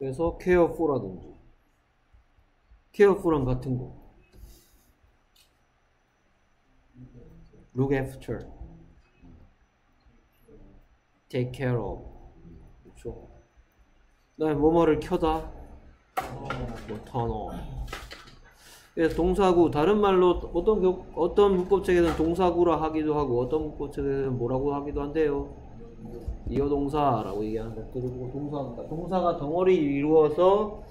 그래서 careful라든지. careful랑 같은 거. look after. take care of. 그렇죠 그다음에 뭐뭐를 켜다? 뭐 turn on. 그래서 동사구 다른 말로 어떤 교, 어떤 문법책에는 동사구라 하기도 하고 어떤 문법책에는 뭐라고 하기도 한대요 이어 동사라고 얘기하는 것들을 보고 동사가 동사가 덩어리 이루어서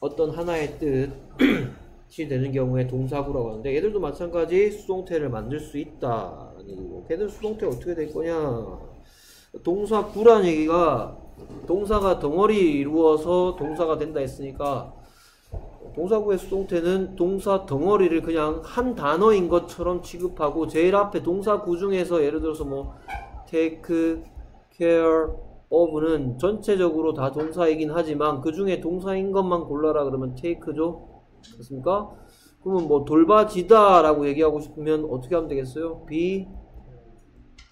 어떤 하나의 뜻이 되는 경우에 동사구라고 하는데 얘들도 마찬가지 수동태를 만들 수 있다라는 얘기고 걔들 수동태 어떻게 될 거냐. 동사구라는 얘기가 동사가 덩어리 이루어서 동사가 된다 했으니까 동사구의 수동태는 동사 덩어리를 그냥 한 단어인 것처럼 취급하고 제일 앞에 동사구 중에서 예를 들어서 뭐 take care of는 전체적으로 다 동사이긴 하지만 그 중에 동사인 것만 골라라 그러면 take죠 그렇습니까? 그러면 뭐 돌봐지다 라고 얘기하고 싶으면 어떻게 하면 되겠어요? be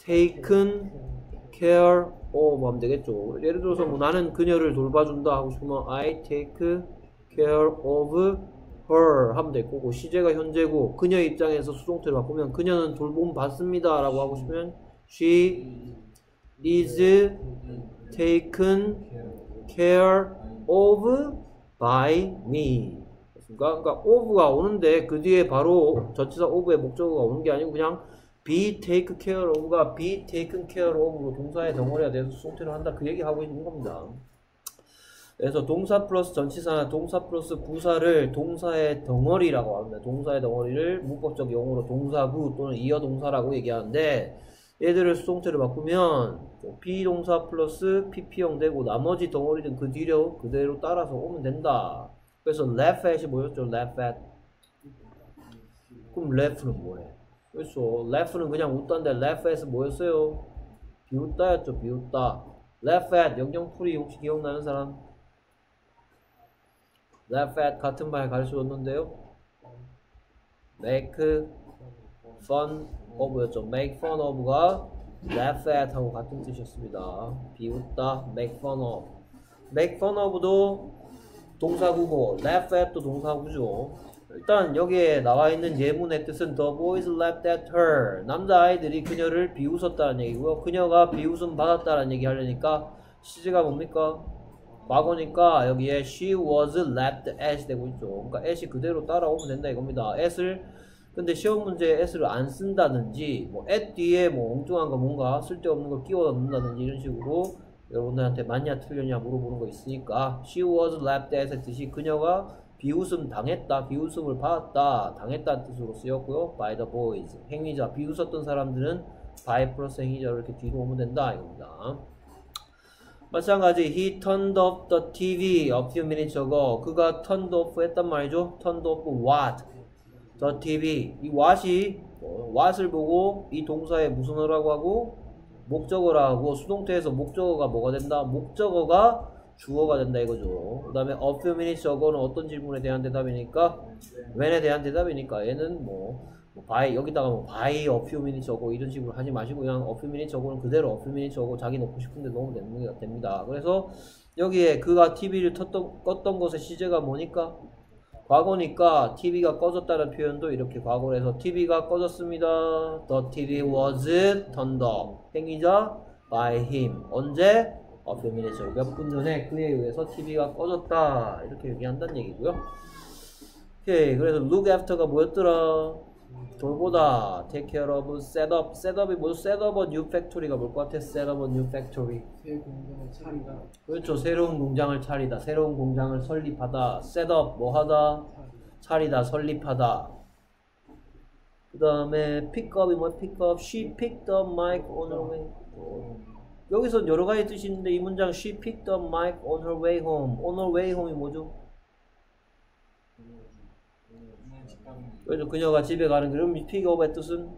taken care of 하면 되겠죠 예를 들어서 뭐 나는 그녀를 돌봐준다 하고 싶으면 I take care of her 하면 될 거고 시제가 현재고 그녀 입장에서 수동태를 바꾸면 그녀는 돌봄 받습니다 라고 하고 싶으면 she is taken care of by me 그러니까, 그러니까 of가 오는데 그 뒤에 바로 전치사 of의 목적어가 오는 게 아니고 그냥 be take care of가 be taken care of로 동사의 덩어리가 돼서 수동태를 한다 그 얘기 하고 있는 겁니다. 그래서 동사 플러스 전치사나 동사 플러스 부사를 동사의 덩어리라고 합니다. 동사의 덩어리를 문법적 용어로 동사구 또는 이어동사라고 얘기하는데 얘들을 수동태로 바꾸면 비동사 플러스 pp형 되고 나머지 덩어리는 그 뒤로 그대로 따라서 오면 된다. 그래서 laugh at이 뭐였죠? laugh at. 그럼 laugh는 뭐해? 그래서 laugh는 그냥 웃다인데 laugh at은 뭐였어요? 비웃다였죠. 비웃다. laugh at 영영풀이 혹시 기억나는 사람? laugh at 같은 말 가르쳐 줬는데요. make fun of였죠. make fun of가 laugh at 하고 같은 뜻이었습니다. 비웃다, make fun of. make fun of도 동사구고 laugh at도 동사구죠. 일단 여기에 나와 있는 예문의 뜻은 the boys laughed at her. 남자아이들이 그녀를 비웃었다는 얘기고요. 그녀가 비웃음 받았다는 얘기 하려니까 시제가 뭡니까? 과거니까 여기에 she was laughed at 되고 있죠. 그러니까 at이 그대로 따라오면 된다 이겁니다. at을 근데 시험 문제에 s를 안 쓴다든지 뭐 at 뒤에 뭐 엉뚱한 거 뭔가 쓸데없는 걸 끼워 넣는다든지 이런 식으로 여러분들한테 맞냐 틀렸냐 물어보는 거 있으니까 she was laughed at 뜻이 그녀가 비웃음 당했다 비웃음을 받았다 당했다는 뜻으로 쓰였고요. by the boys. 행위자 비웃었던 사람들은 by 플러스 행위자로 이렇게 뒤로 오면 된다 이겁니다. 마찬가지 he turned off the TV a few minutes ago. 그가 turned off 했단 말이죠. turned off what the TV 이 what이 what을 보고 이 동사에 무슨 어라고 하고 목적어라고 수동태에서 목적어가 뭐가 된다? 목적어가 주어가 된다 이거죠. 그 다음에 a few minutes ago는 어떤 질문에 대한 대답이니까? when에 대한 대답이니까 얘는 뭐, 뭐 by 여기다가 뭐 by a few minutes ago 이런 식으로 하지 마시고 그냥 a few minutes ago는 그대로 a few minutes ago 자기 넣고 싶은데 넣으면 됩니다. 그래서 여기에 그가 TV를 텄던, 껐던 것의 시제가 뭐니까 과거니까 TV가 꺼졌다는 표현도 이렇게 과거로 해서 TV가 꺼졌습니다. The TV was turned off. 행위자 by him. 언제? A few minutes ago. 몇분 전에 그에 의해서 TV가 꺼졌다. 이렇게 얘기한다는 얘기고요. 오케이. 그래서 look after가 뭐였더라? 돌보다, take care of, set up. set up이 뭐죠? set up a new factory가 뭘 것 같아? set up a new factory. 새 공간을 차리다. 그렇죠. 새로운 공장을 차리다. 새로운 공장을 설립하다. set up 뭐 하다? 차리다, 설립하다. 그 다음에 pick up이 뭐 pick up? She picked up Mike on her way. 여기서 여러 가지 뜻이 있는데 이 문장 she picked up Mike on her way home. on her way home이 뭐죠? 그래서 그녀가 집에 가는 pick up의 뜻은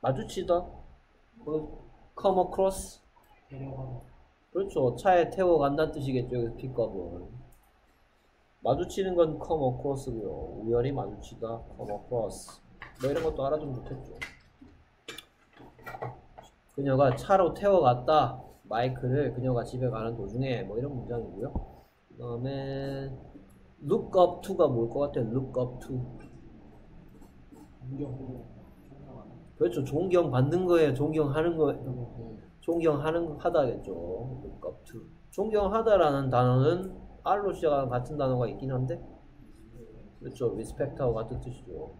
마주치다. 그 come across. 그렇죠. 차에 태워 간다는 뜻이겠죠. pick up은. 마주치는 건 come across고요. 우연히 마주치다, come across. 뭐 이런 것도 알아두면 좋겠죠. 그녀가 차로 태워갔다. 마이크를 그녀가 집에 가는 도중에 뭐 이런 문장이고요. 그 다음에 look up to가 뭘 것 같아요? look up to. 그렇죠. 존경 받는 거예요. 존경하는 거예요. 존경하는 하다겠죠. look up to. 존경하다라는 단어는 R로 시작하는 같은 단어가 있긴 한데 그렇죠. respect하고 같은 뜻이죠.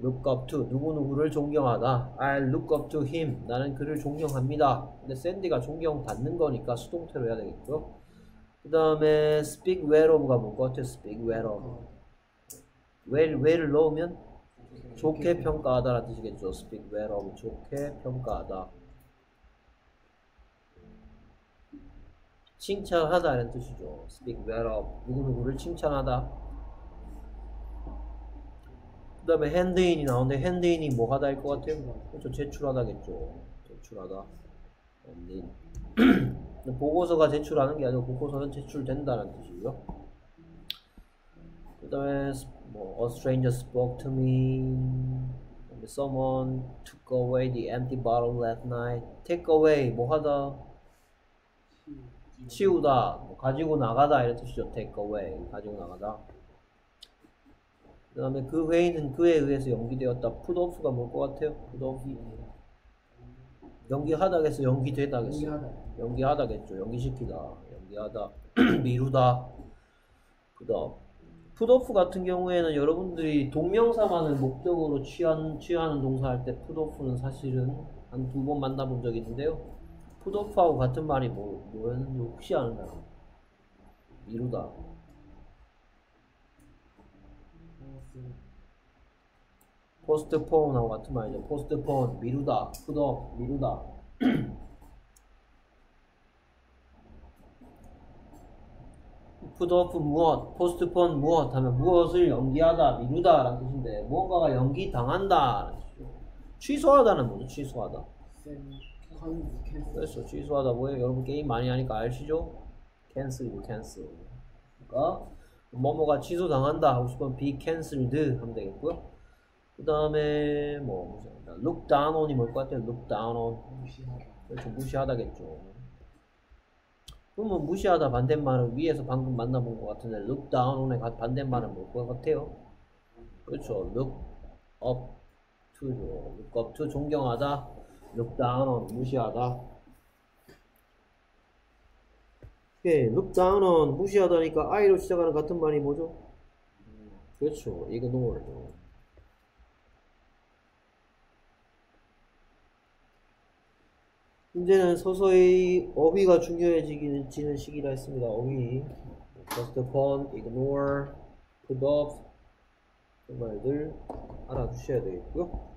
look up to 누구누구를 존경하다. I look up to him. 나는 그를 존경합니다. 근데 샌디가 존경받는 거니까 수동태로 해야 되겠고요. 그 다음에 speak well of가 뭘것 같아요? speak well of. well, well을 넣으면 좋게 평가하다 라는 뜻이겠죠. speak well of 좋게 평가하다. 칭찬하다라는 뜻이죠. speak well of 누구누구를 칭찬하다. 그 다음에 핸드인이 나오는데 핸드인이 뭐 하다일 것 같아요? 그렇죠. 제출하다겠죠. 제출하다. 핸드인. 보고서가 제출하는 게 아니고 보고서는 제출된다는 뜻이고요. 그 다음에 뭐 A stranger spoke to me Someone took away the empty bottle last night Take away 뭐 하다 치우다 뭐 가지고 나가다 이런 뜻이죠. Take away 가지고 나가다. 그 다음에 그 회의는 그에 의해서 연기되었다. Put off가 뭘 것 같아요? Put off 연기하다겠어 연기되다겠어 연기하다 연기하다겠죠. 연기시키다, 연기하다, 미루다. 그 다음 푸드오프 같은 경우에는 여러분들이 동명사만을 목적으로 취한, 취하는 동사할 때 푸드오프는 사실은 한 두 번 만나본 적이 있는데요. put off하고 같은 말이 뭐, 뭐였는지 혹시 아는가요? 미루다. postpone하고 같은 말이죠. postpone, 미루다, put off, 미루다. put off 무엇, postpone 무엇 하면 무엇을 연기하다, 미루다 라는 뜻인데 무언가가 연기당한다. 취소하다는 뭐죠? 취소하다. 그렇죠. 취소하다 뭐예요? 여러분 게임 많이 하니까 아시죠? 캔슬이고 캔슬. 그러니까 뭐뭐가 취소당한다 하고 싶으면 be cancelled 하면 되겠고요. 그 다음에 뭐 무슨 look down on이 뭘 것 같아요? look down on. 그렇죠. 무시하다겠죠. 그러면 무시하다 반대말은 위에서 방금 만나본 것 같은데 look down on의 가- 반대말은 뭘 것 같아요? 그렇죠. look up to죠. look up to 존경하다. look down 무시하다. 오케이. look down 무시하다니까 I로 시작하는 같은 말이 뭐죠? 그렇죠. ignore죠. 이제는 서서히 어휘가 중요해지는 시기라 했습니다. 어휘. postpone, ignore, put off 그 말들 알아두셔야 되겠고요.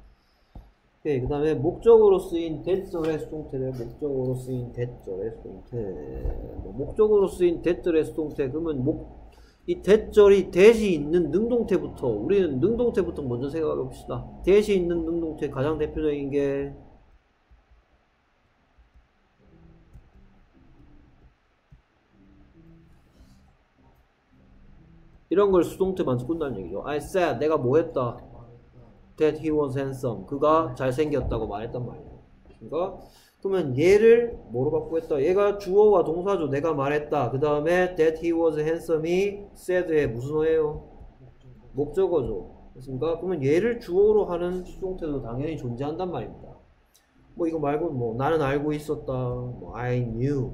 오케이, 그 다음에 목적어로 쓰인 that절의 수동태를 목적어로 쓰인 that절의 수동태. 뭐 목적어로 쓰인 that절의 수동태 그러면 목, 이 that절이 that이 있는 능동태부터 우리는 능동태부터 먼저 생각해 봅시다. that이 있는 능동태 가장 대표적인 게 이런 걸 수동태만 쓴다는 얘기죠. I said 내가 뭐 했다. That he was handsome. 그가 잘생겼다고 말했단 말이에요. 그러니까 그러면 얘를 뭐로 바꾸겠다. 얘가 주어와 동사죠. 내가 말했다. 그 다음에 that he was handsome이 said의 무슨 어예요? 목적어죠. 그렇습니까? 그러면 얘를 주어로 하는 수동태도 당연히 존재한단 말입니다. 뭐 이거 말고 뭐 나는 알고 있었다. 뭐 I knew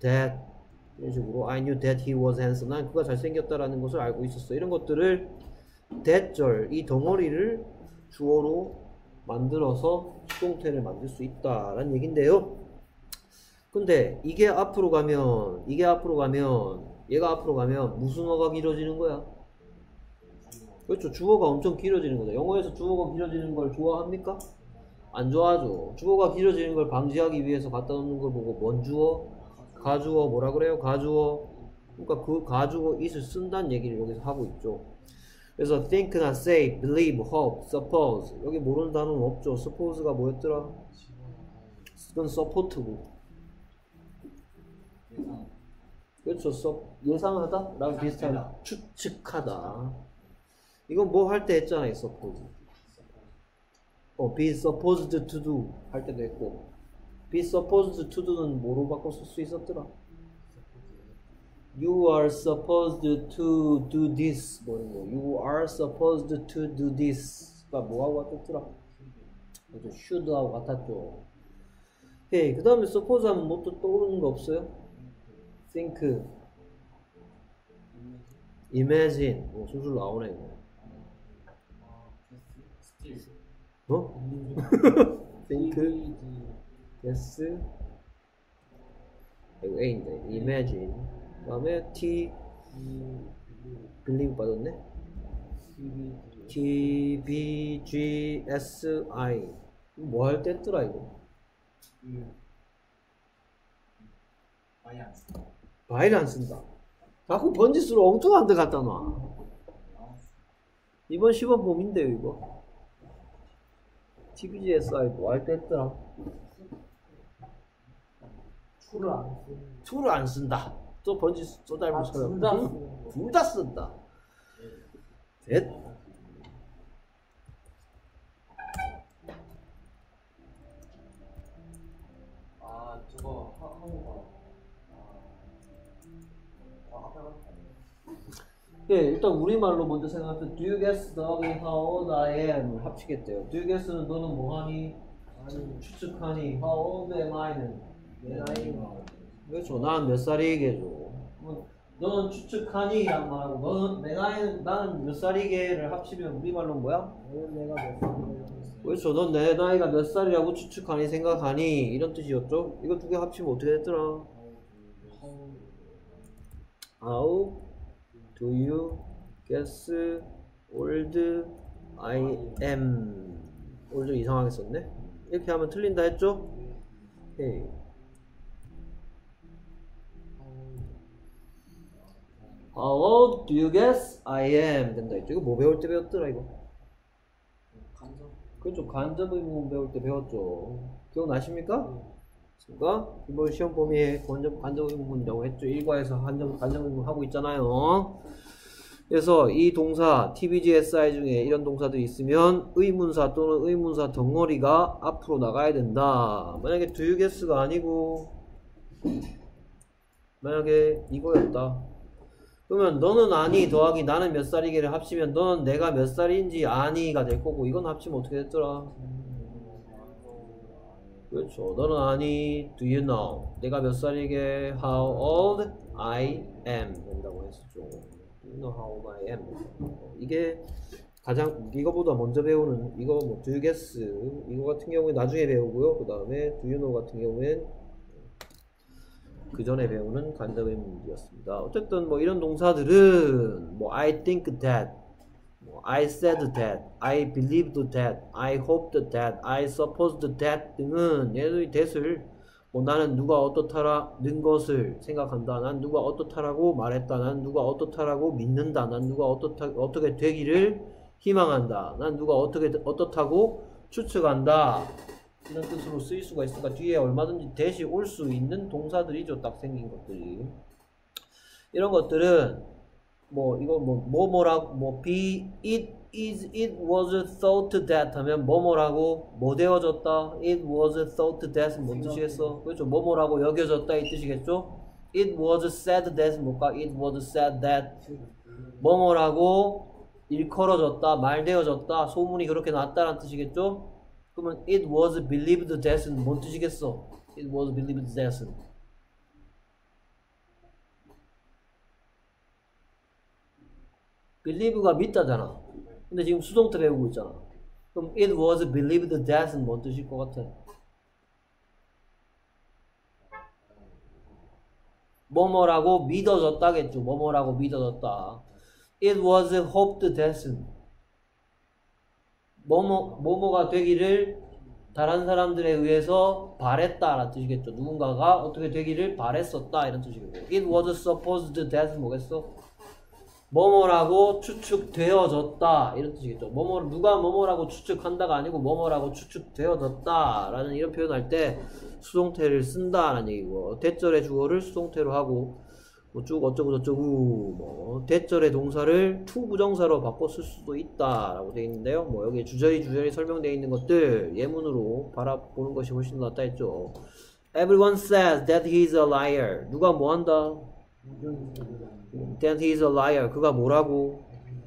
that 이런 식으로 I knew that he was handsome. 난 그가 잘생겼다라는 것을 알고 있었어. 이런 것들을 that절 이 덩어리를 주어로 만들어서 수동태를 만들 수 있다라는 얘긴데요. 근데 이게 앞으로 가면 이게 앞으로 가면 얘가 앞으로 가면 무슨 어가 길어지는 거야? 그렇죠. 주어가 엄청 길어지는 거죠. 영어에서 주어가 길어지는 걸 좋아합니까? 안 좋아하죠. 주어가 길어지는 걸 방지하기 위해서 갖다 놓는 걸 보고 뭔 주어? 가주어 뭐라 그래요? 가주어. 그러니까 그 가주어 it을 쓴다는 얘기를 여기서 하고 있죠. 그래서 think나 say, believe, hope, suppose 여기 모르는 단어는 없죠. suppose가 뭐였더라? 그건 support고 그렇죠. 서- 예상하다? 라고 비슷한 추측하다. 이건 뭐 할 때 했잖아요. suppose. 어, be supposed to do 할 때도 했고 be supposed to do는 뭐로 바꿔 쓸 수 있었더라? You are supposed to do this. 뭐 이런 거. You are supposed to do this가 뭐하고 같았더라? 그래서 should하고 같았죠. 오케이. 그 다음에 suppose 하면 뭐 또 떠오르는 거 없어요? think, imagine. 뭐 술술 나오네, 이거. 어? think, 이거 A인데. imagine. 그 다음에 T, believe 받았네? T, B, G, S, I. 뭐 할때 했더라, 이거? 많이 안 써. 바이를 안 쓴다. 자꾸 번지수로 엉뚱한 데 갖다 놔. 이번 시범 봄인데요, 이거. TBGSI 뭐 할 때 했더라? 추를 안 쓰는. 툴을 안 쓴다. 또또 닮은 아. 둘다 쓴다. 넷. 아 저거 하- 한국어. 아, 아 앞에 갔다. 예, 일단 우리말로 먼저 생각할 때 Do you guess dog이 how old I am? 합치겠대요. Do you guess는 너는 뭐하니? 아니 추측하니? How old am I는? 내 나이가 그렇죠. 난 몇 살이게죠. 그러면 너는 추측하니? 란 말하고 너는 내 나이는 나는 몇 살이게를 합치면 우리말로 뭐야? 너는 내가 몇 살이냐고 그렇죠. 넌 내 나이가 몇 살이라고 추측하니 생각하니 이런 뜻이었죠. 이거 두 개 합치면 어떻게 됐더라? How do you guess old I am? old 이상하게 썼네. 이렇게 하면 틀린다 했죠? 오케이. How old do you guess I am? 된다 했죠. 이거 뭐 배울 때 배웠더라 이거? 감정 그렇죠. 간접 의문 배울 때 배웠죠. 기억나십니까? 그러니까 이번 시험 범위에 간접, 간접 의문이라고 했죠. 1과에서 간접, 간접 의문 하고 있잖아요. 그래서 이 동사 TBGSI 중에 이런 동사들이 있으면 의문사 또는 의문사 덩어리가 앞으로 나가야 된다. 만약에 do you guess가 아니고 만약에 이거였다. 그러면 너는 아니 더하기 나는 몇 살이기를 합치면 너는 내가 몇 살인지 아니가 될 거고 이건 합치면 어떻게 됐더라? 그렇죠. 너는 아니 do you know 내가 몇 살이게 how old I am 된다고 했었죠. do you know how old I am 이게 가장 이거보다 먼저 배우는 이거 뭐 do you guess 이거 같은 경우에 나중에 배우고요. 그 다음에 do you know 같은 경우엔 그 전에 배우는 간접의 문제였습니다. 어쨌든 뭐 이런 동사들은 뭐 I think that, 뭐 I said that, I believed that, I hoped that, I supposed that 등은 얘들이 that을 뭐 나는 누가 어떻다라는 것을 생각한다. 난 누가 어떻다라고 말했다. 난 누가 어떻다라고 믿는다. 난 누가 어떻다 어떻게 되기를 희망한다. 난 누가 어떻게 어떻다고 추측한다. 이런 뜻으로 쓰일 수가 있으니까 뒤에 얼마든지 대시 올 수 있는 동사들이죠. 딱 생긴 것들이. 이런 것들은 뭐 이거 뭐 뭐뭐라고 뭐 be it is it was thought that 하면 뭐뭐라고 뭐 되어졌다. it was thought that 뭔 뜻이겠어? 그렇죠. 뭐뭐라고 여겨졌다 이 뜻이겠죠? it was said that 뭘까? it was said that 뭐뭐라고 일컬어졌다, 말되어졌다, 소문이 그렇게 났다라는 뜻이겠죠? 그러면 it was believed that은 뭔 뜻이겠어? it was believed that은 believe가 믿다잖아. 근데 지금 수동태 배우고 있잖아. 그럼 it was believed that은 뭔 뜻일 것 같아? 뭐뭐라고 믿어졌다겠죠. 뭐뭐라고 믿어졌다. It was hoped that은 뭐뭐 뭐뭐가 되기를 다른 사람들에 의해서 바랬다라는 뜻이겠죠. 누군가가 어떻게 되기를 바랬었다 이런 뜻이겠고. It was supposed that은 뭐겠어? 뭐뭐라고 추측되어졌다 이런 뜻이겠죠. 뭐뭐 누가 뭐뭐라고 추측한다가 아니고 뭐뭐라고 추측되어졌다라는 이런 표현할 때 수동태를 쓴다라는 얘기고 that절의 주어를 수동태로 하고 뭐 쭉 어쩌고 저쩌고 뭐 that절의 동사를 to 부정사로 바꿔 쓸 수도 있다라고 되어 있는데요. 뭐 여기 주저리 주저리 설명되어 있는 것들 예문으로 바라보는 것이 훨씬 더 낫다 했죠. Everyone says that he's a liar. 누가 뭐 한다? That he is a liar. 그가 뭐라고?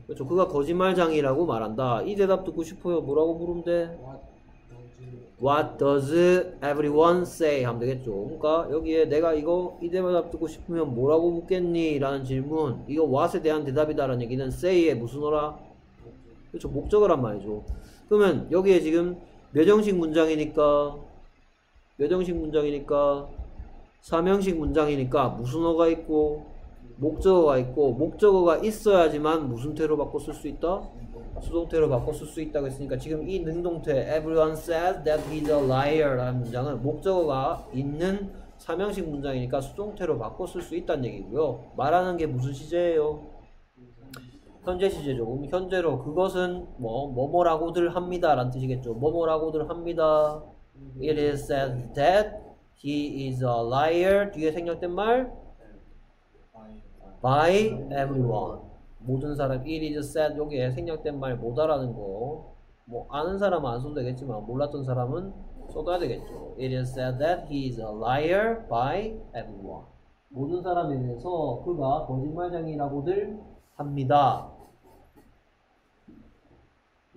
그렇죠. 그가 거짓말장이라고 말한다. 이 대답 듣고 싶어요. 뭐라고 돼? What does everyone say? 하면 되겠죠. 그러니까 여기에 내가 이거 이 대답 듣고 싶으면 뭐라고 묻겠니? 라는 질문. 이거 what에 대한 대답이다라는 얘기는 say의 무슨 어라? 그렇죠. 목적어란 말이죠. 그러면 여기에 지금 몇 형식 문장이니까 몇 형식 문장이니까 삼형식 문장이니까 무슨 어가 있고 목적어가 있고 목적어가 있어야지만 무슨 태로 바꿔 쓸 수 있다? 수동태로 바꿔 쓸 수 있다고 했으니까 지금 이 능동태 everyone says that he's a liar 라는 문장은 목적어가 있는 삼형식 문장이니까 수동태로 바꿔 쓸 수 있다는 얘기고요. 말하는 게 무슨 시제예요? 현재 시제죠. 그럼 현재로 그것은 뭐 뭐뭐라고들 합니다 라는 뜻이겠죠. 뭐뭐라고들 합니다. It is said that he is a liar 뒤에 생략된 말 by everyone 모든 사람 it is said 여기에 생략된 말못 알아는 거 뭐 아는 사람은 안 써도 되겠지만 몰랐던 사람은 써둬야 되겠죠. It is said that he is a liar by everyone 모든 사람에 의해서 그가 거짓말장이라고들 합니다.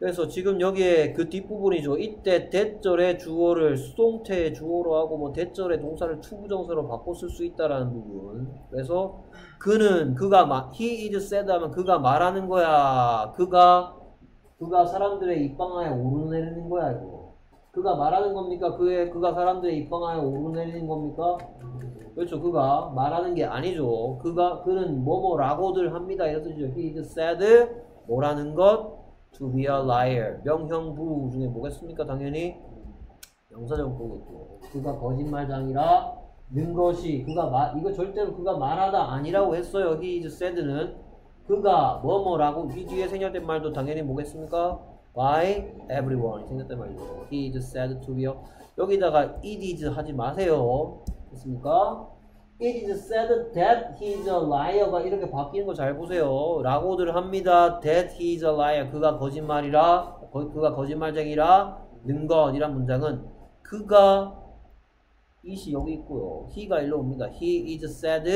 그래서 지금 여기에 그 뒷부분이죠. 이때 that절의 주어를 수동태의 주어로 하고 뭐 that절의 동사를 to부정사로 바꿔 쓸 수 있다라는 부분. 그래서 그는 그가 마, he is said 하면 그가 말하는 거야. 그가 그가 사람들의 입방아에 오르내리는 거야 이거. 그가 말하는 겁니까? 그의 그가 사람들의 입방아에 오르내리는 겁니까? 그렇죠. 그가 말하는 게 아니죠. 그가 그는 뭐뭐라고들 합니다. 이런 뜻이죠. He is said 뭐라는 것 to be a liar. 명형부 중에 뭐겠습니까? 당연히 명사정보겠고. 그가 거짓말장이라 는 것이 그가 말 이거 절대로 그가 말하다 아니라고 했어요. He is said는 그가 뭐뭐라고 이 뒤에 생략된 말도 당연히 뭐겠습니까? by everyone 생략된 말이죠. He is said to be a 여기다가 it is 하지 마세요. 됐습니까? It is said that he is a liar가 이렇게 바뀌는 거 잘 보세요. 라고들 합니다. That he is a liar. 그가 거짓말이라, 거, 그가 거짓말쟁이라, 는 것 이란 문장은 그가 이시 여기 있고요. he가 일로 옵니다. He is said.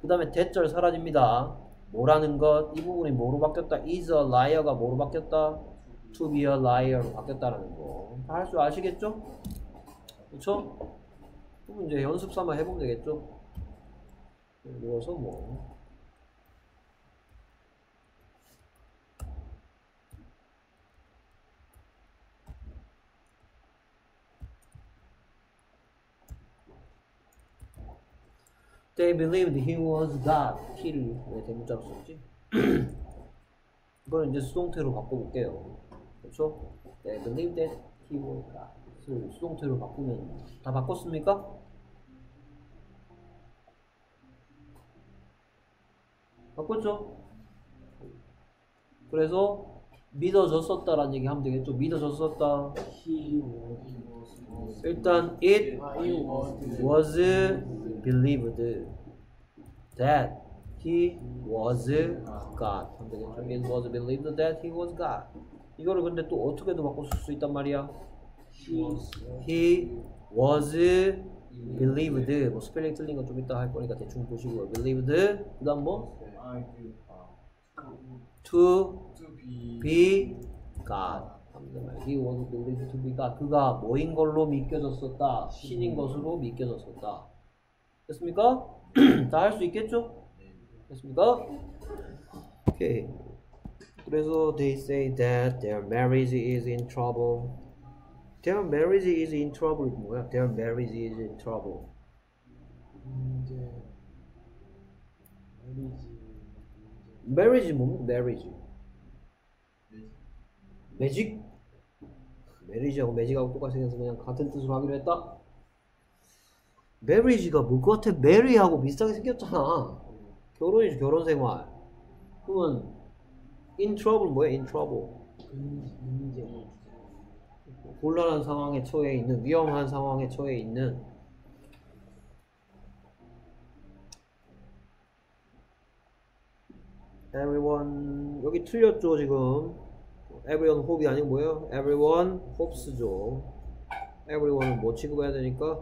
그 다음에 대절 사라집니다. 뭐라는 것. 이 부분이 뭐로 바뀌었다? is a liar가 뭐로 바뀌었다? to be a liar로 바뀌었다라는 거. 다할줄 아시겠죠? 그렇죠? 그럼 이제 연습 삼아 해보면 되겠죠? 누워서 뭐 They believed he was God. he를 왜 대문자로 썼지? 이거는 이제 수동태로 바꿔볼게요. 그렇죠? They believed that he was God. 를 수동태로 바꾸면 다 바꿨습니까? 바꿨죠? 그래서 믿어졌었다라는 얘기 하면 되겠죠? 믿어졌었다. 일단 it was believed that he was God 하면 되겠죠? It was believed that he was God. 이거를 근데 또 어떻게도 바꿔 쓸수 있단 말이야? He was believed 뭐 스펠링 틀린 건 좀 이따 할 거니까 대충 보시고요. believed 그다음 뭐 to be God He was believed to be God 그가 뭐인 걸로 믿겨졌었다 신인 것으로 믿겨졌었다 됐습니까? 다 할 수 있겠죠? 됐습니까? 오케이 그래서 they say that their marriage is in trouble Their marriage is in trouble 뭐야? Their marriage is in trouble 이제 메리지 marriage 뭡니까? marriage 매직? marriage하고 매직하고 똑같이 생겨서 그냥 같은 뜻으로 하기로 했다? marriage가 뭐 같아? marry하고 비슷하게 생겼잖아 결혼이지 결혼 생활 그러면 in trouble 뭐야? in trouble 곤란한 상황에 처해 있는 위험한 상황에 처해 있는 everyone 여기 틀렸죠 지금 everyone hope이 아니고 뭐예요? everyone hopes죠 everyone은 뭐 취급해야 되니까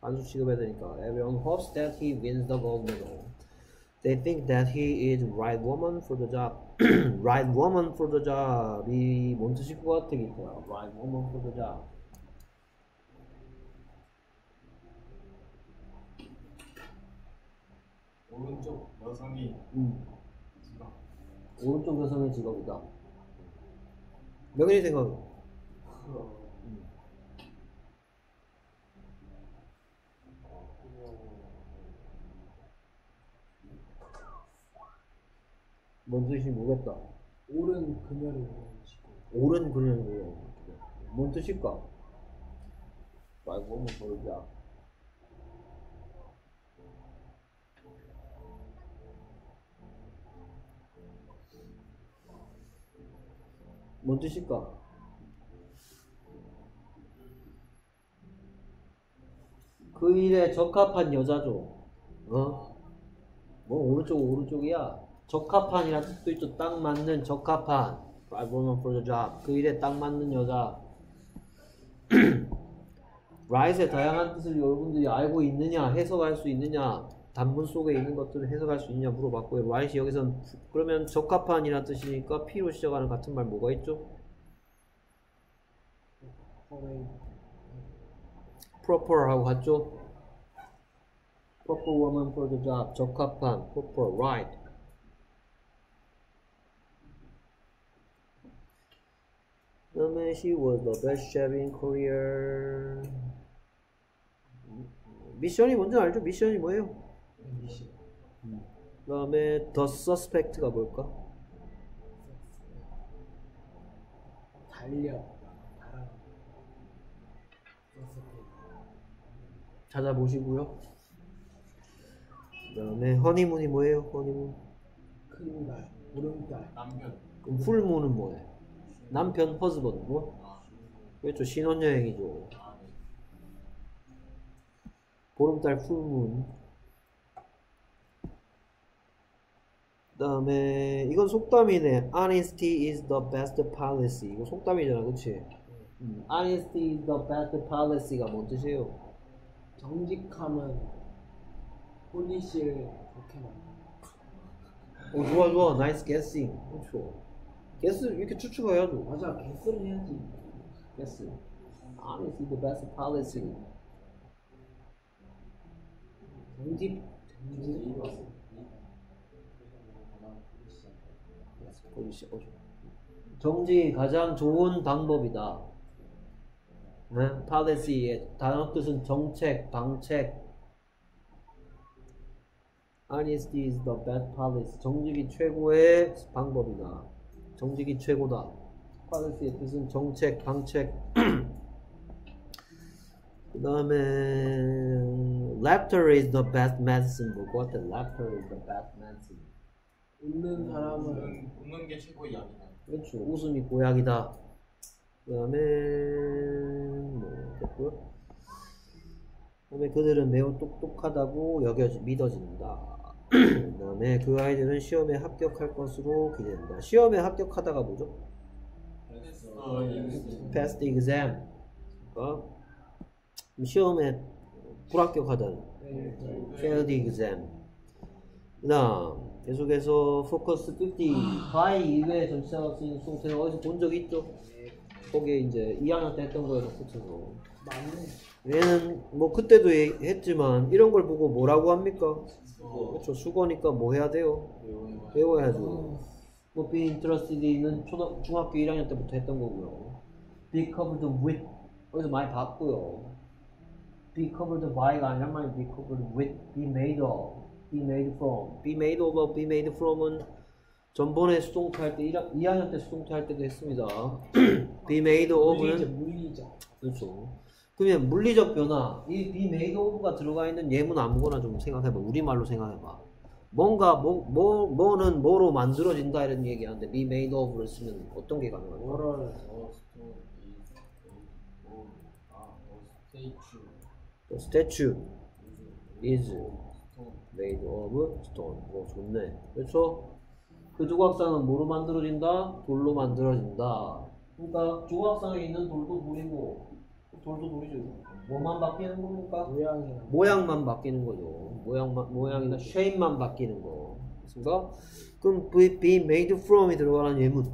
단수 취급해야 되니까 everyone hopes that he wins the gold medal They think that he is right woman for the job. right woman for the job이 뭔 뜻일 것 기타야? Right woman for the job. 오른쪽 여성이 음. 오른쪽 여성의 직업이다. 명현이 생각은? 뭔 뜻인지 모르겠다. 옳은 그녀를 원하시고 옳은 그녀는 뭔 뜻일까? 말고 한번 보자. 뭔 뜻일까? 그 일에 적합한 여자죠. 어? 뭐 오른쪽 오른쪽이야. 적합한이라는 뜻도 있죠. 딱 맞는 적합한. Right woman for the job. 그 일에 딱 맞는 여자. right의 다양한 뜻을 여러분들이 알고 있느냐, 해석할 수 있느냐, 단문 속에 있는 것들을 해석할 수 있느냐 물어봤고요. right이 여기선 그러면 적합한이라는 뜻이니까 P로 시작하는 같은 말 뭐가 있죠? proper하고 같죠? proper woman for the job. 적합한, proper, right. 그 다음에 she was the best chef in Korea. 미션이 뭔지 알죠? 미션이 뭐예요? 미시 그다음에 the suspect가 뭘까? 달려 찾아보시고요. 그다음에 허니문이 뭐예요? 허니문. 큰달 보름달 남편 그럼 풀문은 뭐예요? 남편 허즈번드 뭐? 아, 그렇죠 신혼여행이죠. 아, 네. 보름달 풀문. 그다음에 이건 속담이네. Honesty is the best policy. 이거 속담이잖아, 그렇지? 음, Honesty is the best policy가 뭔 뜻이에요? 정직함은 폴리시를 좋게 만든다 어, 좋아 좋아, nice guessing. 그렇죠. guess 이렇게 추측해야죠. 맞아 개수를 해야지 guess. Honesty is the best policy. 정직 정직 policy. 어, 정직이 가장 좋은 방법이다. 네? policy의 단어 뜻은 정책, 방책. Honesty is the best policy. 정직이 최고의 방법이다. 정직이 최고다. policy의 뜻은 정책, 방책. 그 다음에 laughter is the best medicine. 뭐것 같아? laughter is the best medicine. 웃는 사람은 웃는, 웃는 게 최고의 약이다 그렇죠. 웃음이 고약이다. 그 다음에 뭐 됐고요. 그다음에 그들은 매우 똑똑하다고 여겨 믿어진다. 그 다음에 그 아이들은 시험에 합격할 것으로 기대된다. 시험에 합격하다가 뭐죠? 어, Pass the exam. 그러니까 시험에 불합격하다는 fail the exam. 그 다음 계속해서 포커스 50 by 이외의 전치사가 쓰이는 수동태는 어디서 본적 있죠? 거기에 이제 2학년 때 했던 거에서 붙여서. 맞네. 얘는 뭐 그때도 얘- 했지만 이런 걸 보고 뭐라고 합니까? 그렇죠. 수거니까 뭐 해야 돼요? 배워야죠. 뭐 be interested는 초등 중학교 1학년 때부터 했던 거고요. Be covered with 어디서 많이 봤고요. Be covered by가 아니란 말이 be covered with be made of be made from be made of be made from은 전번에 수동태 할 때 2학년 때 수동태 할 때도 했습니다 be made of는 물리적 물리적 그렇죠. 그러면 물리적 변화, 이 be made of가 들어가 있는 예문 아무거나 좀 생각해봐. 우리말로 생각해봐. 뭔가 뭐, 뭐, 뭐는 뭐로 만들어진다 이런 얘기하는데 be made of를 쓰면 어떤 게 가능할까? The statue is made of stone. 뭐 좋네. 그렇죠? 그 조각상은 뭐로 만들어진다? 돌로 만들어진다. 그러니까 조각상에 있는 돌도 돌이고 돌도 돌이죠. 뭐만 바뀌는 겁니까? 모양이랑 모양만 바뀌는 거죠. 모양만 모양이나 shape만 바뀌는 거. 그렇습니까? 그럼 be made from이 들어가는 예문.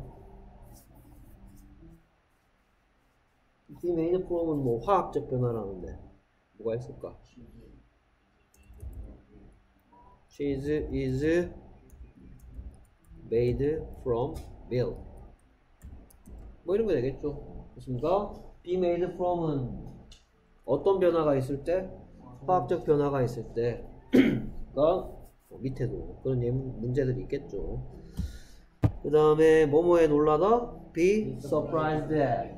be made from은 뭐 화학적 변화라는데 뭐가 있을까? Cheese is made from milk. 뭐 이런 거 되겠죠. 그렇습니까? be made from은 어떤 변화가 있을 때? 화학적 변화가 있을 때. 그러니까 뭐 밑에도 그런 예문, 문제들이 있겠죠. 그 다음에 뭐뭐에 놀라다? be surprised at.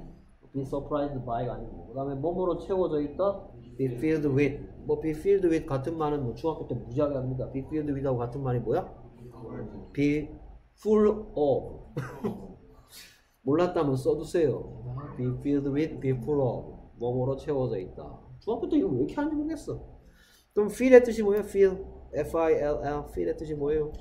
be surprised by가 아니고. 그 다음에 뭐뭐로 채워져 있다? be filled with. 뭐 be filled with 같은 말은 뭐 중학교 때 무지하게 합니다. be filled with하고 같은 말이 뭐야? be full of. 몰랐다면 써두세요. be filled with, be full of. 뭐뭐로 채워져 있다. 중학교 때 이거 왜 이렇게 하는지 모르겠어. 그럼 fill의 뜻이 뭐예요? fill. F-I-L-L. fill의 뜻이 뭐예요?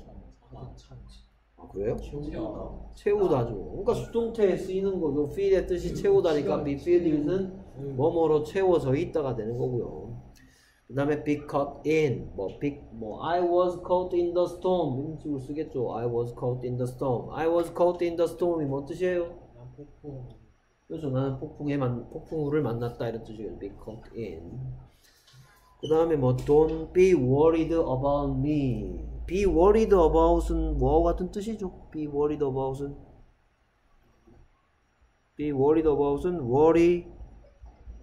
아, 그래요? 채우다. 채우다죠. 그러니까 수동태에 쓰이는 거죠. fill의 뜻이 채우다니까 be filled with는 뭐뭐로 채워져 있다가 되는 거고요. 그 다음에 be caught in, 뭐, be, 뭐, I was caught in the storm. 이런 식으로 쓰겠죠. I was caught in the storm. I was caught in the storm이 뭔 뜻이에요? 난 폭풍 그래서 나는 폭풍에 만, 폭풍우를 만났다 이런 뜻이에요. be caught in. 그 다음에 뭐 don't be worried about me. be worried about은 뭐하고 같은 뜻이죠? be worried about은 be worried about은 worry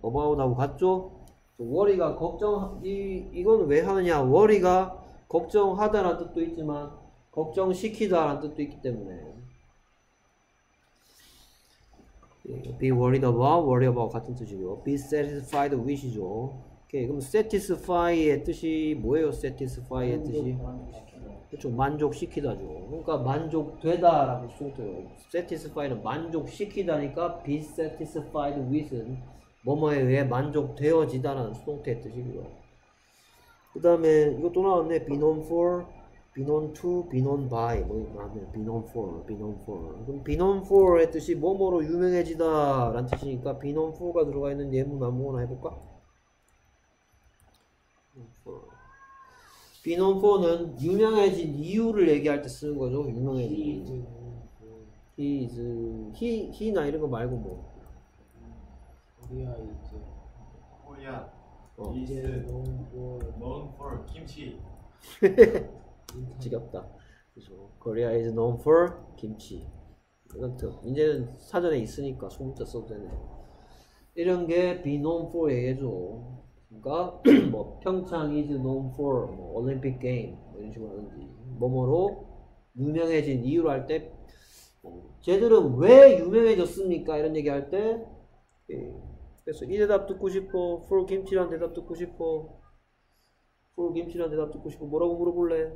about하고 같죠? Worry가 걱정 이 이건 왜 하느냐? worry가 걱정하다라는 뜻도 있지만 걱정시키다라는 뜻도 있기 때문에 be worried about, worry about 같은 뜻이고 be satisfied with이죠. 오케이, 그럼 satisfy의 뜻이 뭐예요? satisfy의 뜻이 그렇죠, 만족시키다죠. 그러니까 만족되다라고 수동태요. satisfy는 만족시키다니까 be satisfied with은 뭐뭐에 의해 만족되어지다라는 수동태의 뜻이고요. 그 다음에 이거 또 나왔네. be known for, be known to, be known by 뭐 나왔네. be known for, be known for. 그럼 be known for의 뜻이 뭐뭐로 유명해지다 라는 뜻이니까 be known for가 들어가 있는 예문 아무거나 해볼까? be known for는 유명해진 이유를 얘기할 때 쓰는 거죠. 유명해진. he is, he, he나 이런 거 말고 뭐. 우리야 이제 코리아 어. 이제 뭐 known for 김치. 지겹다. 그죠. Korea is known for 김치. 이것도 이제는 사전에 있으니까 소문자 써도 되네. 이런 게 be known for 얘기죠. 그러니까 뭐 평창 is known for 뭐 올림픽 게임 뭐 이런 식으로 하든지 뭐뭐로 유명해진 이유로 할때 뭐, 쟤들은 왜 유명해졌습니까? 이런 얘기 할 때 예. 그래서 이 대답 듣고 싶어 for 김치란 대답 듣고 싶어 for 김치란 대답 듣고 싶어 뭐라고 물어볼래?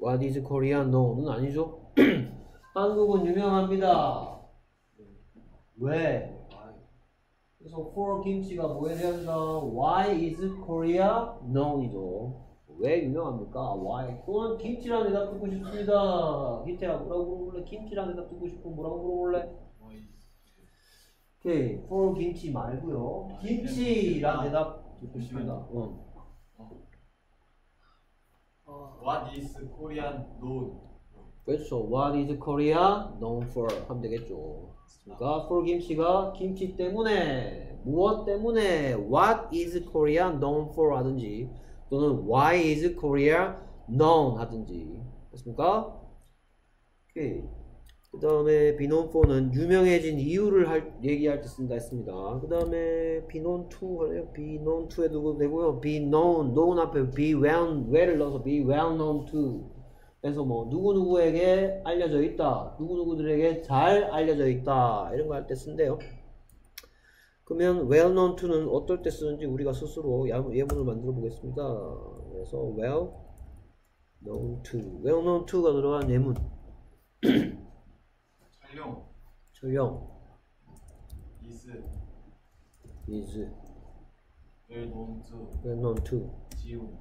What is Korea? No는 아니죠. 한국은 유명합니다. 왜? 그래서 for 김치가 뭐에 대한다? Why is Korea known이죠. 왜 유명합니까? Why? 또는 김치라는 대답 듣고 싶습니다. 기태야 뭐라고 물어볼래? 김치라는 대답 듣고 싶으면 뭐라고 물어볼래? 오케이, for 김치 말고요. 김치라는 대답 듣고 싶습니다. 응. What is Korean known? 그렇죠. What is Korea known for? 하면 되겠죠. 그러니까 for 김치가 김치 때문에 무엇 때문에 What is Korea known for 하든지 또는 Why is Korea known 하든지 됐습니까? 오케이. 그 다음에 be known for는 유명해진 이유를 할, 얘기할 때 쓴다 했습니다. 그 다음에 be known to 하네요. be known to에 두고 되고요. be known, known 앞에 be well, well을 넣어서 be well known to 그래서 뭐 누구누구에게 알려져 있다. 누구누구들에게 잘 알려져 있다. 이런 거 할 때 쓴대요. 그러면 well known to는 어떨 때 쓰는지 우리가 스스로 야- 예문을 만들어 보겠습니다. 그래서 well known to, well known to가 들어간 예문. 촬영 전령 is is well known to well known to. 지훈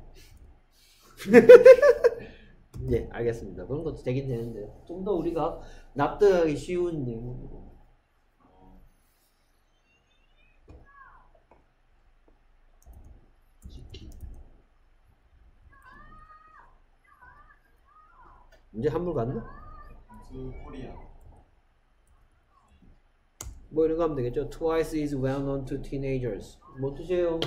예, 알겠습니다. 그런 것도 되긴 되는데 좀 더 우리가 납득하기 쉬운 내용으로. 지키. 이제 한물 갔나? 수 코리아. 뭐 이런 거 하면 되겠죠. Twice is well known to teenagers. 뭐 뜻이에요?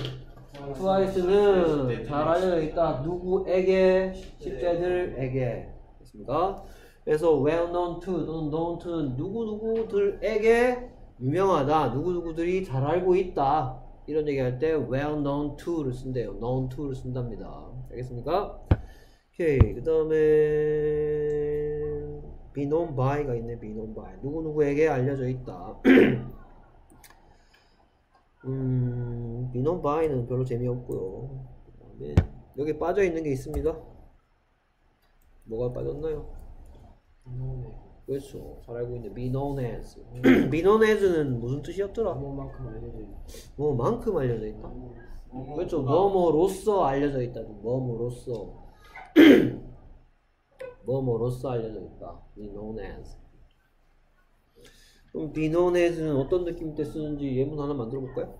Twice는 잘 알려져 있다. 누구에게? 10대들에게. 됐습니까? 그래서 well known to 또는 known to는 누구누구들에게 유명하다. 누구누구들이 잘 알고 있다. 이런 얘기 할 때 well known to를 쓴대요. known to를 쓴답니다. 알겠습니까? 오케이. 그 다음에 be known by가 있네. be known by. 누구누구에게 알려져 있다. 음, be known by는 별로 재미없고요. 그다음에 여기 빠져 있는 게 있습니다. 뭐가 빠졌나요? 그렇죠. 잘 알고 있는 be known as. be known as는 무슨 뜻이었더라? 뭐만큼 알려져 있는 뭐만큼 알려져 있다? 그렇죠. 뭐뭐로서 알려져 있다. 뭐뭐로서. 뭐뭐로서 알려져 있다. be known as. 그럼 be known as는 어떤 느낌 때 쓰는지 예문 하나 만들어 볼까요?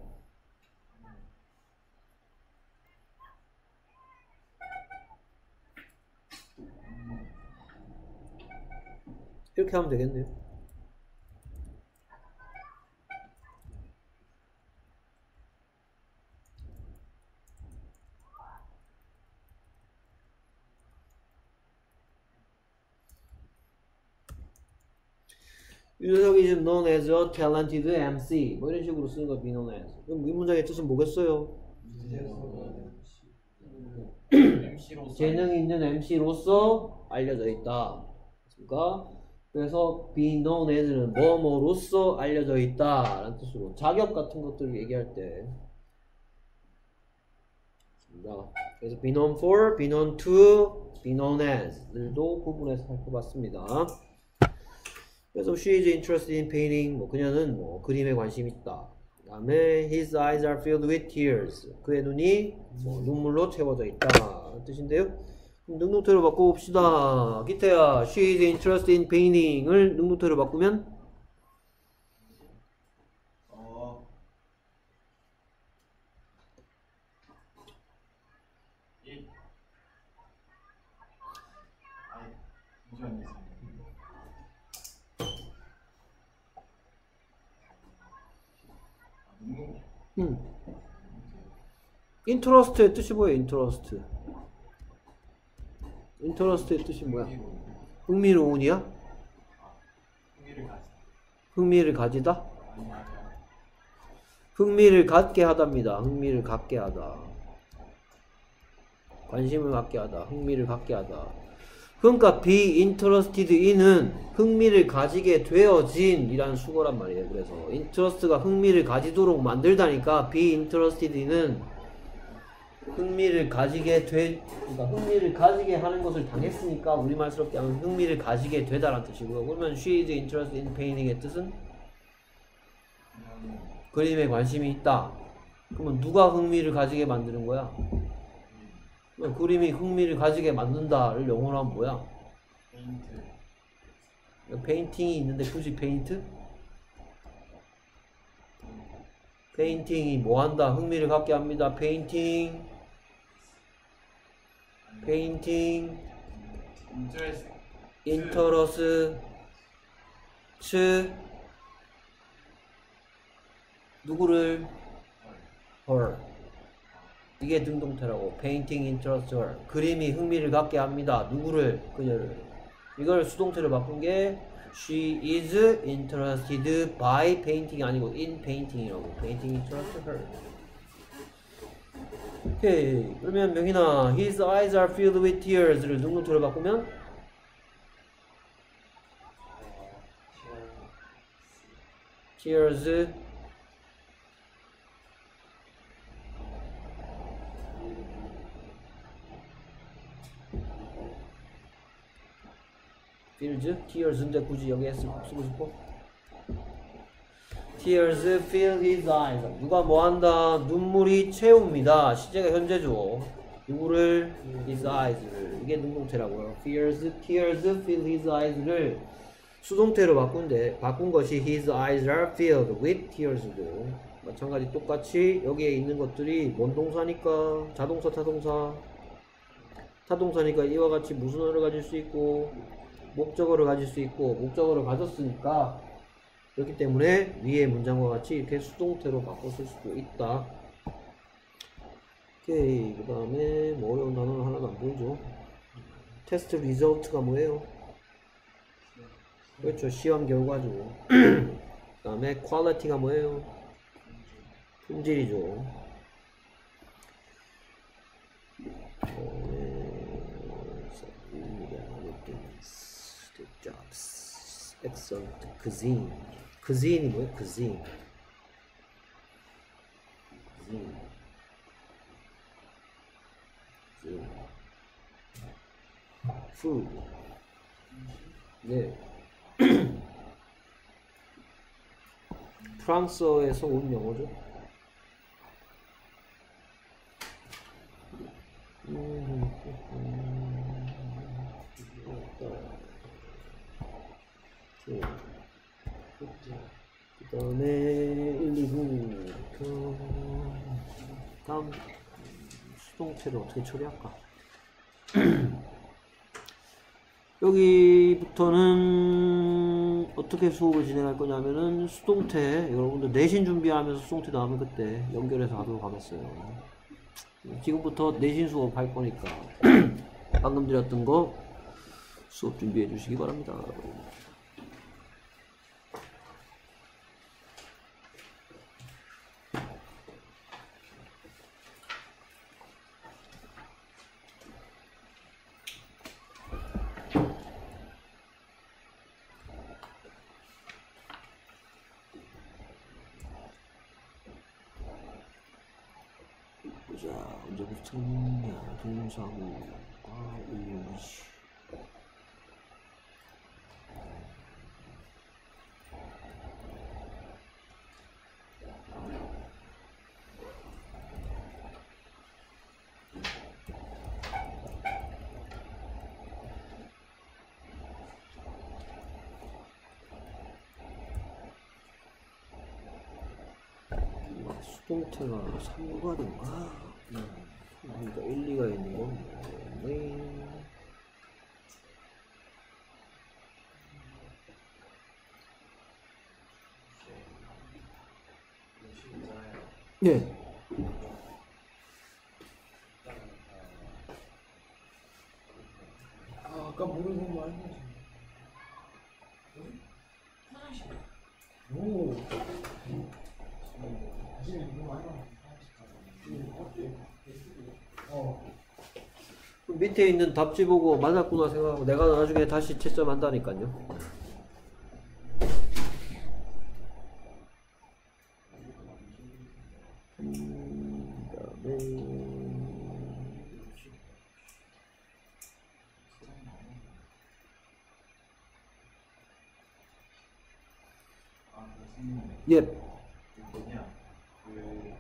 이렇게 하면 되겠네요. 유재석이 지금 known as a talented MC 뭐 이런 식으로 쓰는 거 be known as 그럼 이 문장의 뜻은 뭐겠어요? MC로서 재능 있는 MC로서 알려져 있다 그렇습니까? 그래서 be known as는 뭐뭐로서 알려져 있다 라는 뜻으로 자격 같은 것들을 얘기할 때. 그래서 be known for, be known to, be known as들도 구분해서 살펴봤습니다. 그래서 she is interested in painting. 뭐 그녀는 뭐 그림에 관심 있다. 그다음에 his eyes are filled with tears. 그의 눈이 뭐 눈물로 채워져 있다. 뜻인데요. 능동태로 바꿔봅시다. 기태야, she is interested in painting을 능동태로 바꾸면 어. 이 아이 잠시만요. 아, 눈물 음. 인터러스트의 뜻이 뭐예요? 인터러스트. 인터러스트의 뜻이 뭐야? 흥미로운이야? 흥미를 가지. 흥미를 가지다? 흥미를 갖게 하답니다. 흥미를 갖게 하다. 관심을 갖게 하다. 흥미를 갖게 하다. 그러니까 be interested in은 흥미를 가지게 되어진 이라는 수거란 말이에요. 그래서 interest가 흥미를 가지도록 만들다니까 be interested in은 흥미를 가지게 되, 그러니까 흥미를 가지게 하는 것을 당했으니까 우리말스럽게 하면 흥미를 가지게 되다라는 뜻이고요. 그러면 she is interested in painting의 뜻은 그림에 관심이 있다. 그러면 누가 흥미를 가지게 만드는 거야? 그림이 흥미를 가지게 만든다를 영어로 하면 뭐야? paint. painting이 있는데 굳이 paint? painting이 뭐 한다? 흥미를 갖게 합니다. painting, painting. interests, 누구를? 헐. 이게 능동태라고. painting interest her. 그림이 흥미를 갖게 합니다. 누구를? 그녀를. 이걸 수동태로 바꾼 게 she is interested by painting 아니고 in painting이라고. painting interest her. 오케이. 그러면 명인아, his eyes are filled with tears를 능동태로 바꾸면 tears 필즈 tears인데 굳이 여기에 쓰- 쓰고 싶어? Tears fill his eyes. 누가 뭐 한다? 눈물이 채웁니다. 시제가 현재죠. 누구를? his eyes를. 이게 능동태라고요. fears, tears, fill his eyes를 수동태로 바꾼데 바꾼 것이 his eyes are filled with tears도. 마찬가지 똑같이 여기에 있는 것들이 뭔 동사니까? 자동사 타동사. 타동사니까 이와 같이 무슨 어를 가질 수 있고 목적어를 가질 수 있고 목적어를 가졌으니까 그렇기 때문에 위의 문장과 같이 이렇게 수동태로 바꿨을 수도 있다. 오케이 그 다음에 뭐 어려운 단어는 하나도 안 보이죠. 테스트 리저트가 뭐예요? 그렇죠 시험 결과죠. 그 다음에 퀄리티가 뭐예요? 품질이죠. Excellent. Cuisine. Cuisine 뭐예요? Cuisine. Cuisine. Cuisine. Food. 네. 프랑스어에서 온 영어죠. 그 다음에 1, 2부 다음 수동태를 어떻게 처리할까? 여기부터는 어떻게 수업을 진행할 거냐면은 수동태 여러분들 내신 준비하면서 수동태 나오면 그때 연결해서 하도록 하겠어요. 지금부터 내신 수업 할 거니까 방금 드렸던 거 수업 준비해 주시기 바랍니다. 보자 언제부터 냐 동사고 아 울리지? 수동태가 3과인가? 그 러니까 1, 2가 있는 건 뭐네? 네. 아, 아까 모르는 거 아니야? 오. 지금 이거 많이 나와. 어. 그 밑에 있는 답지 보고 맞았구나 생각하고 내가 나중에 다시 채점한다니까요. 음, 그다음에 아, 그 선생님. 예. 그 뭐냐, 그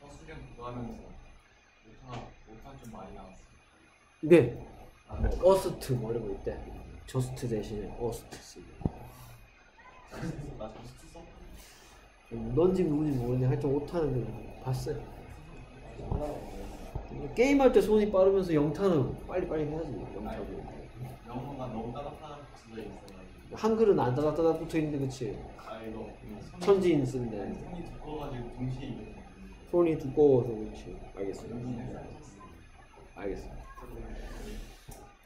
서술형 그거 하면서 오타, 오타 좀 많이 나왔어. 네. 뭐 ust 뭐 이런 거 있대. just 대신에 ust 쓰고. 나 just 써? 넌지 누군지 모르는데 하여튼 오타는 그 봤어요. 게임할 때 손이 빠르면서 영타는 빨리빨리 해야지. 영타도. 영어가 너무 따뜻한 수도 있어가지고. 한글은 안 따닥따닥 붙어 있는데 그치? 아, 이거 천지인 쓴데 손이 두꺼워가지고 동시에 손이 두꺼워서 그렇지. 알겠습니다. 알겠습니다.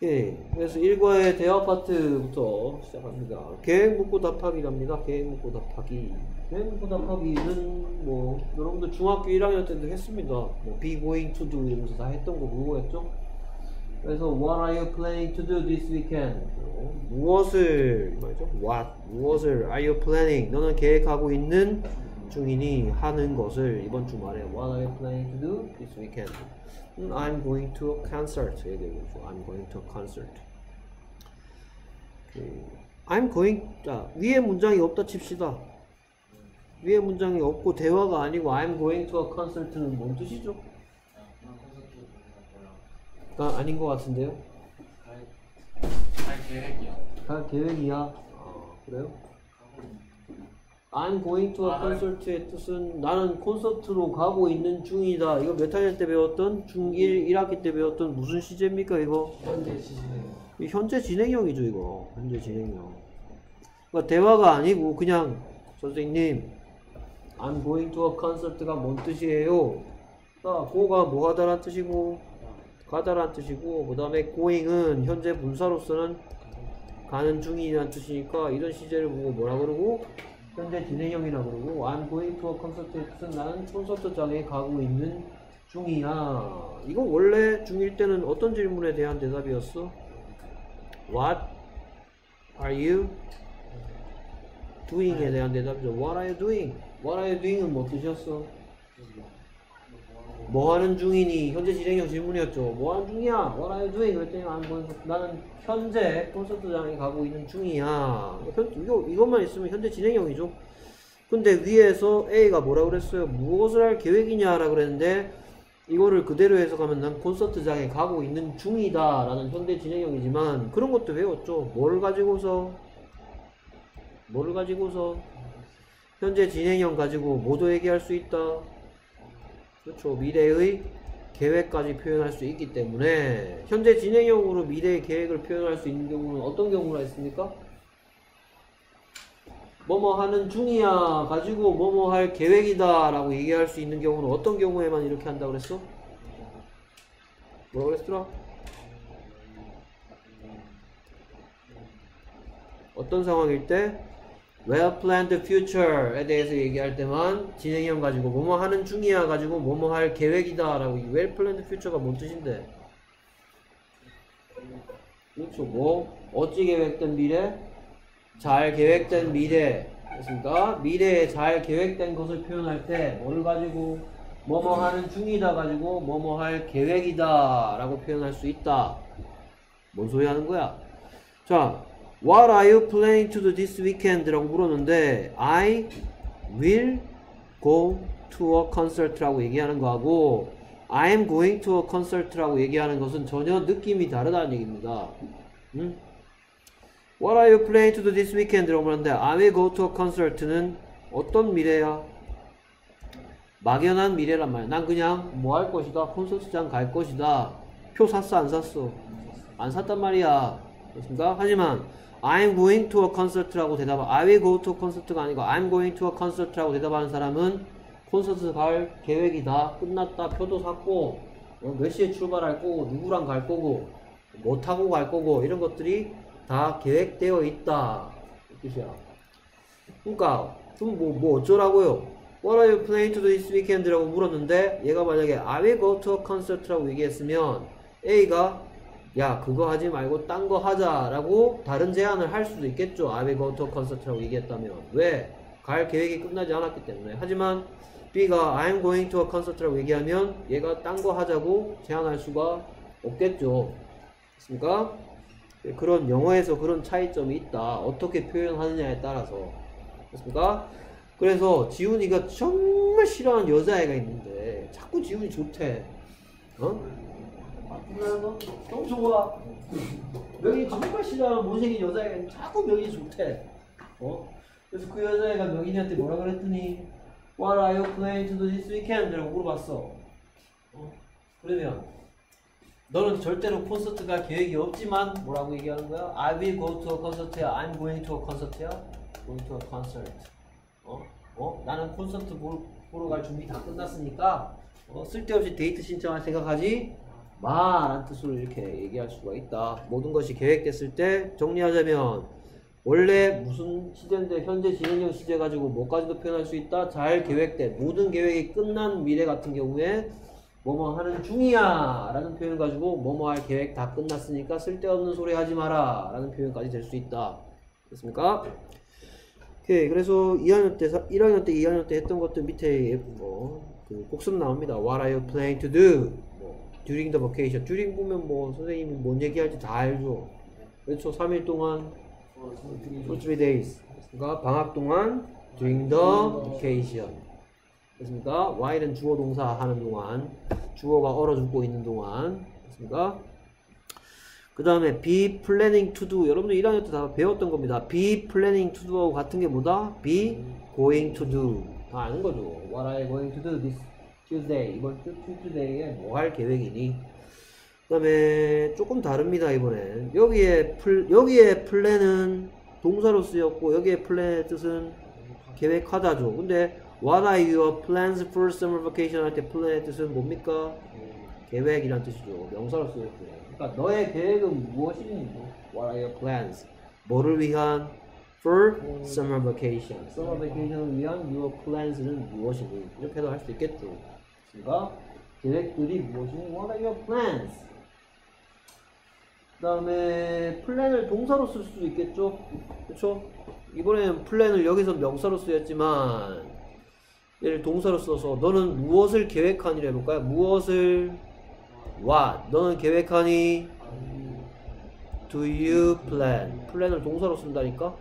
예, 그래서 1과의 대화 파트부터 시작합니다. 계획 묻고 답하기랍니다. 계획 묻고 답하기. 계획 묻고 답하기는 뭐 여러분들 중학교 1학년 때도 했습니다. 뭐 be going to do 이러면서 다 했던 거 그거였죠. 그래서 what are you planning to do this weekend? 어, 무엇을 말이죠? what 무엇을 are you planning? 너는 계획하고 있는 중이니 하는 것을 이번 주말에 what are you planning to do this weekend? 음, I'm going to a concert 얘기해보죠. I'm going to a concert. 그, I'm going 자 위에 문장이 없다 칩시다. 위에 문장이 없고 대화가 아니고 I'm going to a concert는 뭔 뜻이죠? 뭐야 아닌 것 같은데요? 갈, 갈 계획이야. 갈 계획이야. 아, 그래요? I'm going to a 아, concert의 뜻은 나는 콘서트로 가고 있는 중이다. 이거 몇 학년 때 배웠던? 중1 1학기 때 배웠던 무슨 시제입니까, 이거? 현재 이 현재 진행형이죠, 이거. 현재 진행형. 그러니까 대화가 아니고 그냥 선생님, I'm going to a concert가 뭔 뜻이에요? 아, go가 뭐 하다란 뜻이고, 가다란 뜻이고, 그 다음에 going은 현재 분사로서는 가는 중이라는 뜻이니까 이런 시제를 보고 뭐라 그러고 현재 진행형이라 그러고 I'm going to a concert의 뜻은 나는 콘서트장에 가고 있는 중이야. 이거 원래 중1 때는 어떤 질문에 대한 대답이었어? What are you doing에 대한 대답이죠. What are you doing? What are you doing은 뭐 뜻이었어? 뭐 하는 중이니? 현재 진행형 질문이었죠. 뭐 하는 중이야? What are you doing? 그랬더니 I'm going to- 나는 현재 콘서트장에 가고 있는 중이야. 현, 이거, 이것만 있으면 현재 진행형이죠. 근데 위에서 A가 뭐라 그랬어요? 무엇을 할 계획이냐라 그랬는데 이거를 그대로 해석하면 난 콘서트장에 가고 있는 중이다 라는 현대 진행형이지만 그런 것도 배웠죠. 뭘 가지고서 뭐를 가지고서 현재 진행형 가지고 뭐도 얘기할 수 있다. 그렇죠. 미래의 계획까지 표현할 수 있기 때문에 현재 진행형으로 미래의 계획을 표현할 수 있는 경우는 어떤 경우가 있습니까? 뭐뭐 하는 중이야 가지고 뭐뭐 할 계획이다 라고 얘기할 수 있는 경우는 어떤 경우에만 이렇게 한다고 그랬어? 뭐라고 그랬더라? 어떤 상황일 때 well planned future에 대해서 얘기할 때만 진행형 가지고 뭐뭐 하는 중이야 가지고 뭐뭐 할 계획이다 라고 이 well planned future가 뭔 뜻인데? 그렇죠. 뭐 어찌 계획된 미래? 잘 계획된 미래. 그렇습니까? 미래에 잘 계획된 것을 표현할 때 뭐를 가지고 뭐뭐 하는 중이다 가지고 뭐뭐 할 계획이다 라고 표현할 수 있다. 뭔 소리 하는 거야? 자 What are you planning to do this weekend? 라고 물었는데 I will go to a concert 라고 얘기하는 거하고 I am going to a concert 라고 얘기하는 것은 전혀 느낌이 다르다는 얘기입니다 응? What are you planning to do this weekend? 라고 물었는데 I will go to a concert는 어떤 미래야? 막연한 미래란 말이야 난 그냥 뭐 할 것이다 콘서트장 갈 것이다 표 샀어 안 샀어? 안 샀단 말이야 그렇습니까? 하지만 I'm going to a concert라고 대답 I will go to a concert가 아니고 I'm going to a concert라고 대답하는 사람은 콘서트 갈 계획이다 끝났다 표도 샀고 어, 몇 시에 출발할 거고 누구랑 갈 거고 뭐 타고 갈 거고 이런 것들이 다 계획되어 있다 이 뜻이야 그러니까 그럼 뭐, 뭐 어쩌라고요 What are you planning to do this weekend? 라고 물었는데 얘가 만약에 I will go to a concert라고 얘기했으면 A가 야 그거 하지 말고 딴 거 하자라고 다른 제안을 할 수도 있겠죠 to a concert라고 얘기했다면 왜? 갈 계획이 끝나지 않았기 때문에 하지만 B가 I'm going to a concert라고 얘기하면 얘가 딴 거 하자고 제안할 수가 없겠죠 됐습니까? 네, 그런 영어에서 그런 차이점이 있다 어떻게 표현하느냐에 따라서 됐습니까? 그래서 지훈이가 정말 싫어하는 여자애가 있는데 자꾸 지훈이 좋대 어? 거 너무 좋아. 명이 정말 싫어하는 못생긴 여자애가 자꾸 명이 좋대. 어? 그래서 그 여자애가 명인이한테 뭐라 그랬더니 What are you planning to do this weekend? 라고 물어봤어. 어? 그러면 너는 절대로 콘서트 갈 계획이 없지만 뭐라고 얘기하는 거야? I will go to a concert야. I'm going to a concert야. Going to a concert. 어? 어? 나는 콘서트 보, 보러 갈 준비 다 끝났으니까 어? 쓸데없이 데이트 신청할 생각하지 마라는 뜻으로 이렇게 얘기할 수가 있다. 모든 것이 계획됐을 때 정리하자면 원래 무슨 시제인데 현재 진행형 시제 가지고 뭐까지도 표현할 수 있다. 잘 계획된 모든 계획이 끝난 미래 같은 경우에 뭐뭐 하는 중이야 라는 표현 가지고 뭐뭐 할 계획 다 끝났으니까 쓸데없는 소리 하지 마라 라는 표현까지 될 수 있다. 됐습니까? 오케이 그래서 2학년 때 1학년 때 2학년 때 했던 것들 밑에 뭐그 복습 나옵니다. What are you planning to do? 뭐 during the vacation. during 보면 뭐 선생님이 뭔 얘기할지 다 알죠. 그렇죠. 3일 동안 for three days. 그러니까 방학 동안 during the vacation. 됐습니까? while은 주어 동사 하는 동안 주어가 얼어 죽고 있는 동안 됐습니까? 그 다음에 be planning to do 여러분들 1학년 때 다 배웠던 겁니다. be planning to do하고 같은 게 뭐다? be going to do 다 아는 거죠. What are you going to do this Tuesday 이번 주 Tuesday에 뭐 할 계획이니? 그 다음에 조금 다릅니다 이번엔 여기에 플 여기에 플랜은 동사로 쓰였고 여기에 플랜의 뜻은 계획하다죠. 근데 What are your plans for summer vacation 할 때 플랜의 뜻은 뭡니까? 계획이란 뜻이죠. 명사로 쓰였고요. 그러니까 너의 계획은 무엇이니? What are your plans? 뭐를 위한? For summer vacation. Summer vacation을 위한 your plans는 무엇이니? 이렇게도 할 수 있겠죠. 그러니까 계획들이 무엇이니? What are your plans? 그 다음에 plan을 동사로 쓸 수도 있겠죠? 그렇죠? 이번에는 plan을 여기서 명사로 쓰였지만 얘를 동사로 써서 너는 무엇을 계획하니라 해볼까요? 무엇을 what 너는 계획하니 do you plan 플랜을 동사로 쓴다니까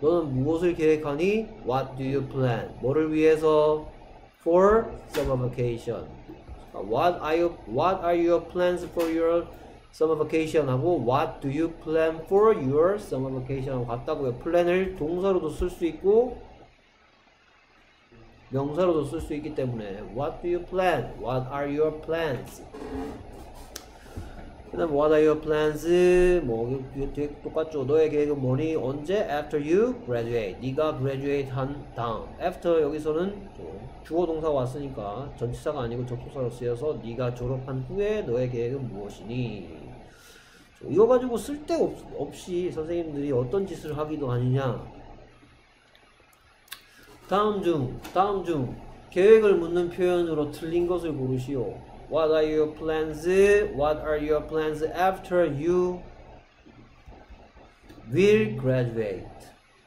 너는 무엇을 계획하니 what do you plan 뭐를 위해서 for summer vacation what are you what are your plans for your summer vacation 하고 what do you plan for your summer vacation 같다고요 플랜을 동사로도 쓸 수 있고 명사로도 쓸 수 있기 때문에 What do you plan? What are your plans? 그 다음 What are your plans? 뭐 이거 뒤에 똑같죠 너의 계획은 뭐니? 언제? After you graduate 네가 graduate 한 다음 After 여기서는 주어 동사가 왔으니까 전치사가 아니고 접속사로 쓰여서 네가 졸업한 후에 너의 계획은 무엇이니? 이거 가지고 쓸데없이 선생님들이 어떤 짓을 하기도 하느냐 다음 중, 다음 중 계획을 묻는 표현으로 틀린 것을 고르시오. What are your plans? What are your plans after you will graduate?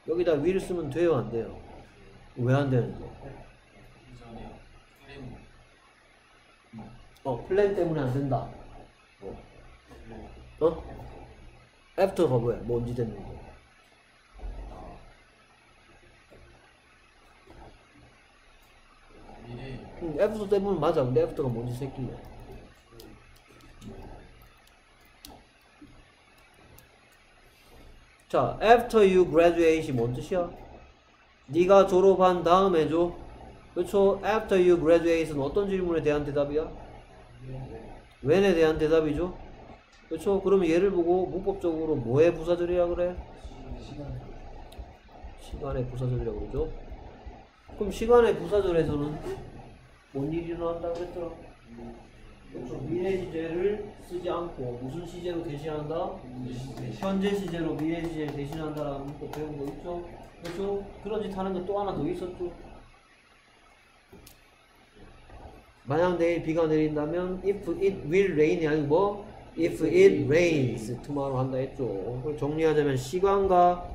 여기다 will 쓰면 돼요, 안 돼요? 왜 안 되는데? 어, 플랜 때문에 안 된다. 어? 어? after가 뭐야? 뭔지 됐는데. 미래 음, after 때문에 맞아. 근데 after가 뭔지 새끼야. 자, after you graduate이 뭔 뜻이야? 네가 졸업한 다음에죠. 그렇죠? After you graduate은 어떤 질문에 대한 대답이야? when에 대한 대답이죠. 그렇죠? 그러면 얘를 보고 문법적으로 뭐의 부사절이라 그래? 시간 시간의 부사절이라고 그러죠. 그럼 시간의 부사절에서는 뭔 일이 일어난다고 그랬더라? 그렇죠. 미래 시제를 쓰지 않고 무슨 시제로 대신한다? 현재 시제로 미래 시제를 대신한다라는 문법 배운 거 있죠? 그렇죠? 그런 짓 하는 거 또 하나 더 있었죠? 만약 내일 비가 내린다면 if it will rain이 아니고 뭐 if it rains tomorrow 한다 했죠. 정리하자면 시간과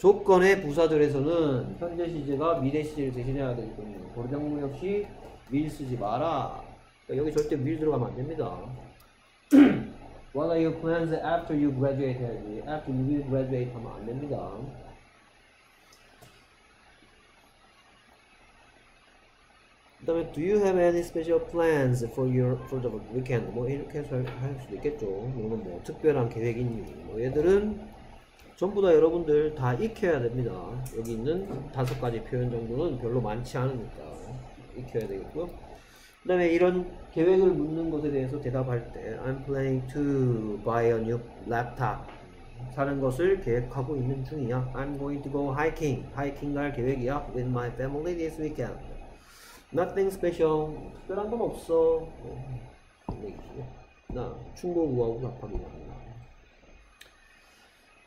조건의 부사절에서는 현재 시제가 미래 시제를 대신해야 되기 때문에 고려장문 역시 will 쓰지 마라. 그러니까 여기 절대 will 들어가면 안 됩니다. What are your plans after you graduate 해야지. After you will graduate 하면 안 됩니다. 그 다음에 Do you have any special plans for your for the weekend? 뭐 이렇게 해서 할- 할 수도 있겠죠. 이거는 뭐 특별한 계획 있니? 뭐 얘들은 전부 다 여러분들 다 익혀야 됩니다. 여기 있는 다섯 가지 표현 정도는 별로 많지 않으니까 익혀야 되겠고요. 그 다음에 이런 계획을 묻는 것에 대해서 대답할 때 I'm planning to buy a new laptop 사는 것을 계획하고 있는 중이야. I'm going to go hiking. 하이킹 갈 계획이야. With my family this weekend. Nothing special. 특별한 건 없어. 뭐. 나 충고 구하고 답하기 나옵니다.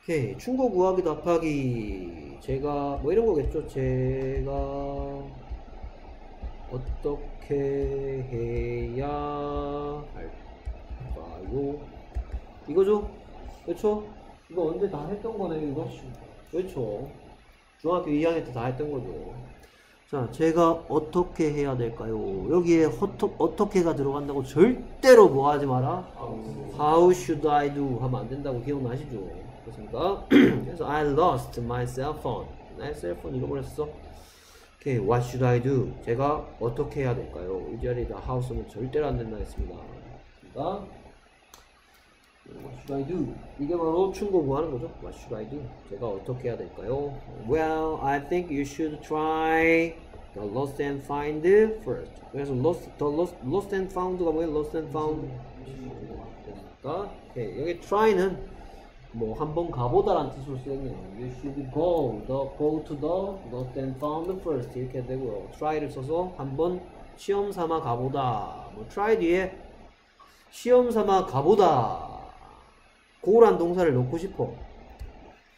오케이. 충고 구하기 답하기. 제가 뭐 이런 거겠죠. 제가 어떻게 해야 할까요? 이거죠? 그렇죠? 이거 언제 다 했던 거네 이거? 그렇죠. 중학교 2학년 때 다 했던 거죠. 자, 제가 어떻게 해야 될까요? 여기에 허토, 어떻게가 들어간다고 절대로 뭐 하지 마라? How should I do? 하면 안 된다고 기억나시죠? 그렇습니까? 그래서 I lost my cell phone. 나의 셀폰 잃어버렸어. 오케이, what should I do? 제가 어떻게 해야 될까요? 이 자리에다 how 쓰면 절대로 안 된다 했습니다. 그러니까 What should I do? 이게 바로 충고 구하는 거죠. What should I do? 제가 어떻게 해야 될까요? Well, I think you should try the lost and find first. 그래서 lost, the lost, lost and found가 뭐예요? Lost and found. 그러니까 오케이. 여기 try는 뭐 한번 가보다라는 뜻으로 쓰겠네요. You should go, the, go to the lost and found first 이렇게 되고요. try를 써서 한번 시험 삼아 가보다. 뭐 try 뒤에 시험 삼아 가보다. 고란 동사를 넣고 싶어.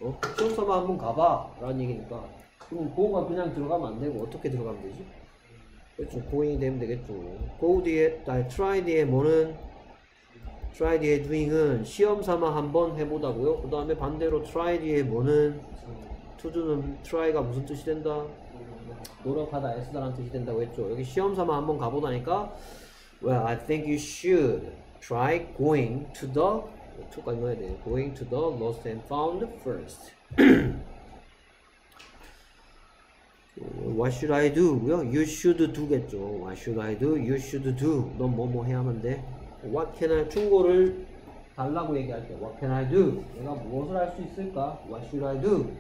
어? 시험 삼아 한번 가봐. 라는 얘기니까. 그럼 go가 그냥 들어가면 안 되고 어떻게 들어가면 되지? 그렇죠. going이 되면 되겠죠. go 뒤에, 아니, try 뒤에 뭐는 try 뒤에 doing은 시험 삼아 한번 해보다고요. 그 다음에 반대로 try 뒤에 뭐는 to do는 try가 무슨 뜻이 된다? 노력하다, 애쓰다라는 뜻이 된다고 했죠. 여기 시험 삼아 한번 가보다니까 Well, I think you should try going to the to까지 넣어야 돼요. Going to the lost and found first. What should I do고요? You should do겠죠. What should I do? You should do. 넌 뭐 뭐 해야만 돼. What can I 충고를 달라고 얘기할 때 What can I do? 내가 무엇을 할 수 있을까? What should I do?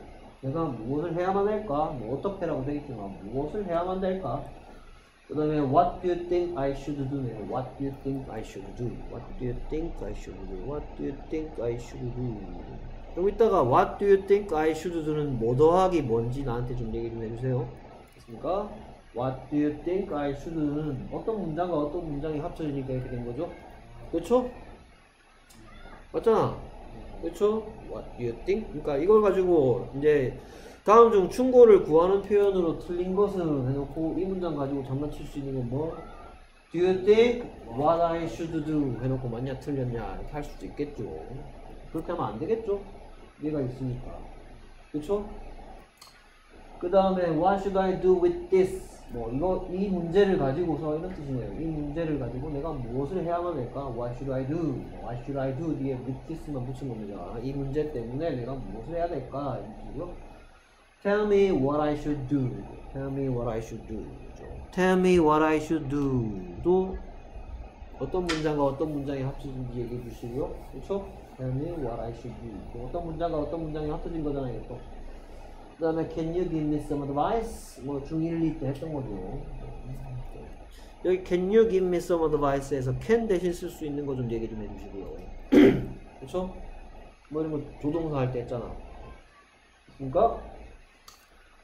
내가 무엇을 해야만 할까? 뭐 어떻게라고 되겠지만 무엇을 해야만 될까? 그 다음에 What do you think I should do네요. What do you think I should do? What do you think I should do? What do you think I should do? 좀 이따가 What do you think I should do는 뭐 더하기 뭔지 나한테 좀 얘기 좀 해주세요. 됐습니까? What do you think I should do는 어떤 문장과 어떤 문장이 합쳐지니까 이렇게 된 거죠? 그렇죠? 맞잖아. 그렇죠? What do you think? 그러니까 이걸 가지고 이제 다음 중 충고를 구하는 표현으로 틀린 것은 해놓고 이 문장 가지고 장난칠 수 있는 건 뭐? Do you think what I should do? 해놓고 맞냐 틀렸냐 이렇게 할 수도 있겠죠. 그렇게 하면 안 되겠죠? 얘가 있으니까. 그쵸? 그 다음에 What should I do with this? 뭐 이거 이 문제를 가지고서 이런 뜻이네요. 이 문제를 가지고 내가 무엇을 해야만 할까? What should I do? 뭐, What should I do? 뒤에 this만 붙인 겁니다. 이 문제 때문에 내가 무엇을 해야 될까? 이 뜻이고요. Tell me what I should do. Tell me what I should do. Tell me what I should do. 또 어떤 문장과 어떤 문장이 합쳐진지 얘기해 주시고요. 그렇죠? Tell me what I should do. 또 어떤 문장과 어떤 문장이 합쳐진 거잖아요. 또. 그 다음에 Can you give me some advice? 뭐 중1, 2 때 했던 거죠. 여기 Can you give me some advice에서 can 대신 쓸 수 있는 거 좀 얘기 좀 해주시고요. 그렇죠? 뭐 이런 거 조동사 할 때 했잖아. 그러니까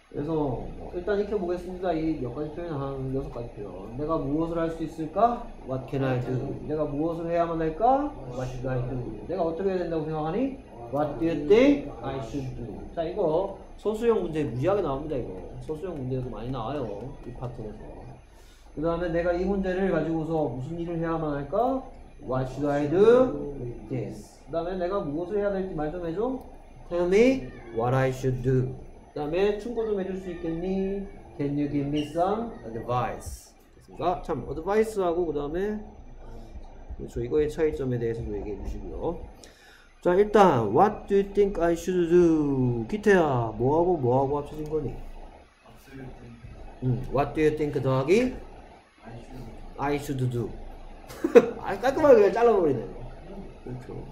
그래서 뭐 일단 익혀보겠습니다. 이 몇 가지 표현 한 여섯 가지 표현. 내가 무엇을 할 수 있을까? What can I do? 내가 무엇을 해야만 할까? What should I do? 내가 어떻게 해야 된다고 생각하니? What do you think I should do? 자 이거 소수형 문제 무지하게 나옵니다. 이거 소수형 문제도 많이 나와요. 이 파트에서. 그 다음에 내가 이 문제를 가지고서 무슨 일을 해야만 할까? What should I do? This. 그 다음에 내가 무엇을 해야 될지 말 좀 해줘. Tell me what I should do. 그 다음에 충고 좀 해줄 수 있겠니? Can you give me some advice? 됐습니까? 참, advice하고 그 다음에 그렇죠. 이거의 차이점에 대해서도 얘기해 주시고요. 자, 일단 What do you think I should do? 기태야, 뭐하고 뭐하고 합쳐진 거니? 음, What do you think 더하기 I should I should do. 아, 깔끔하게 그냥 잘라버리네. 그렇죠.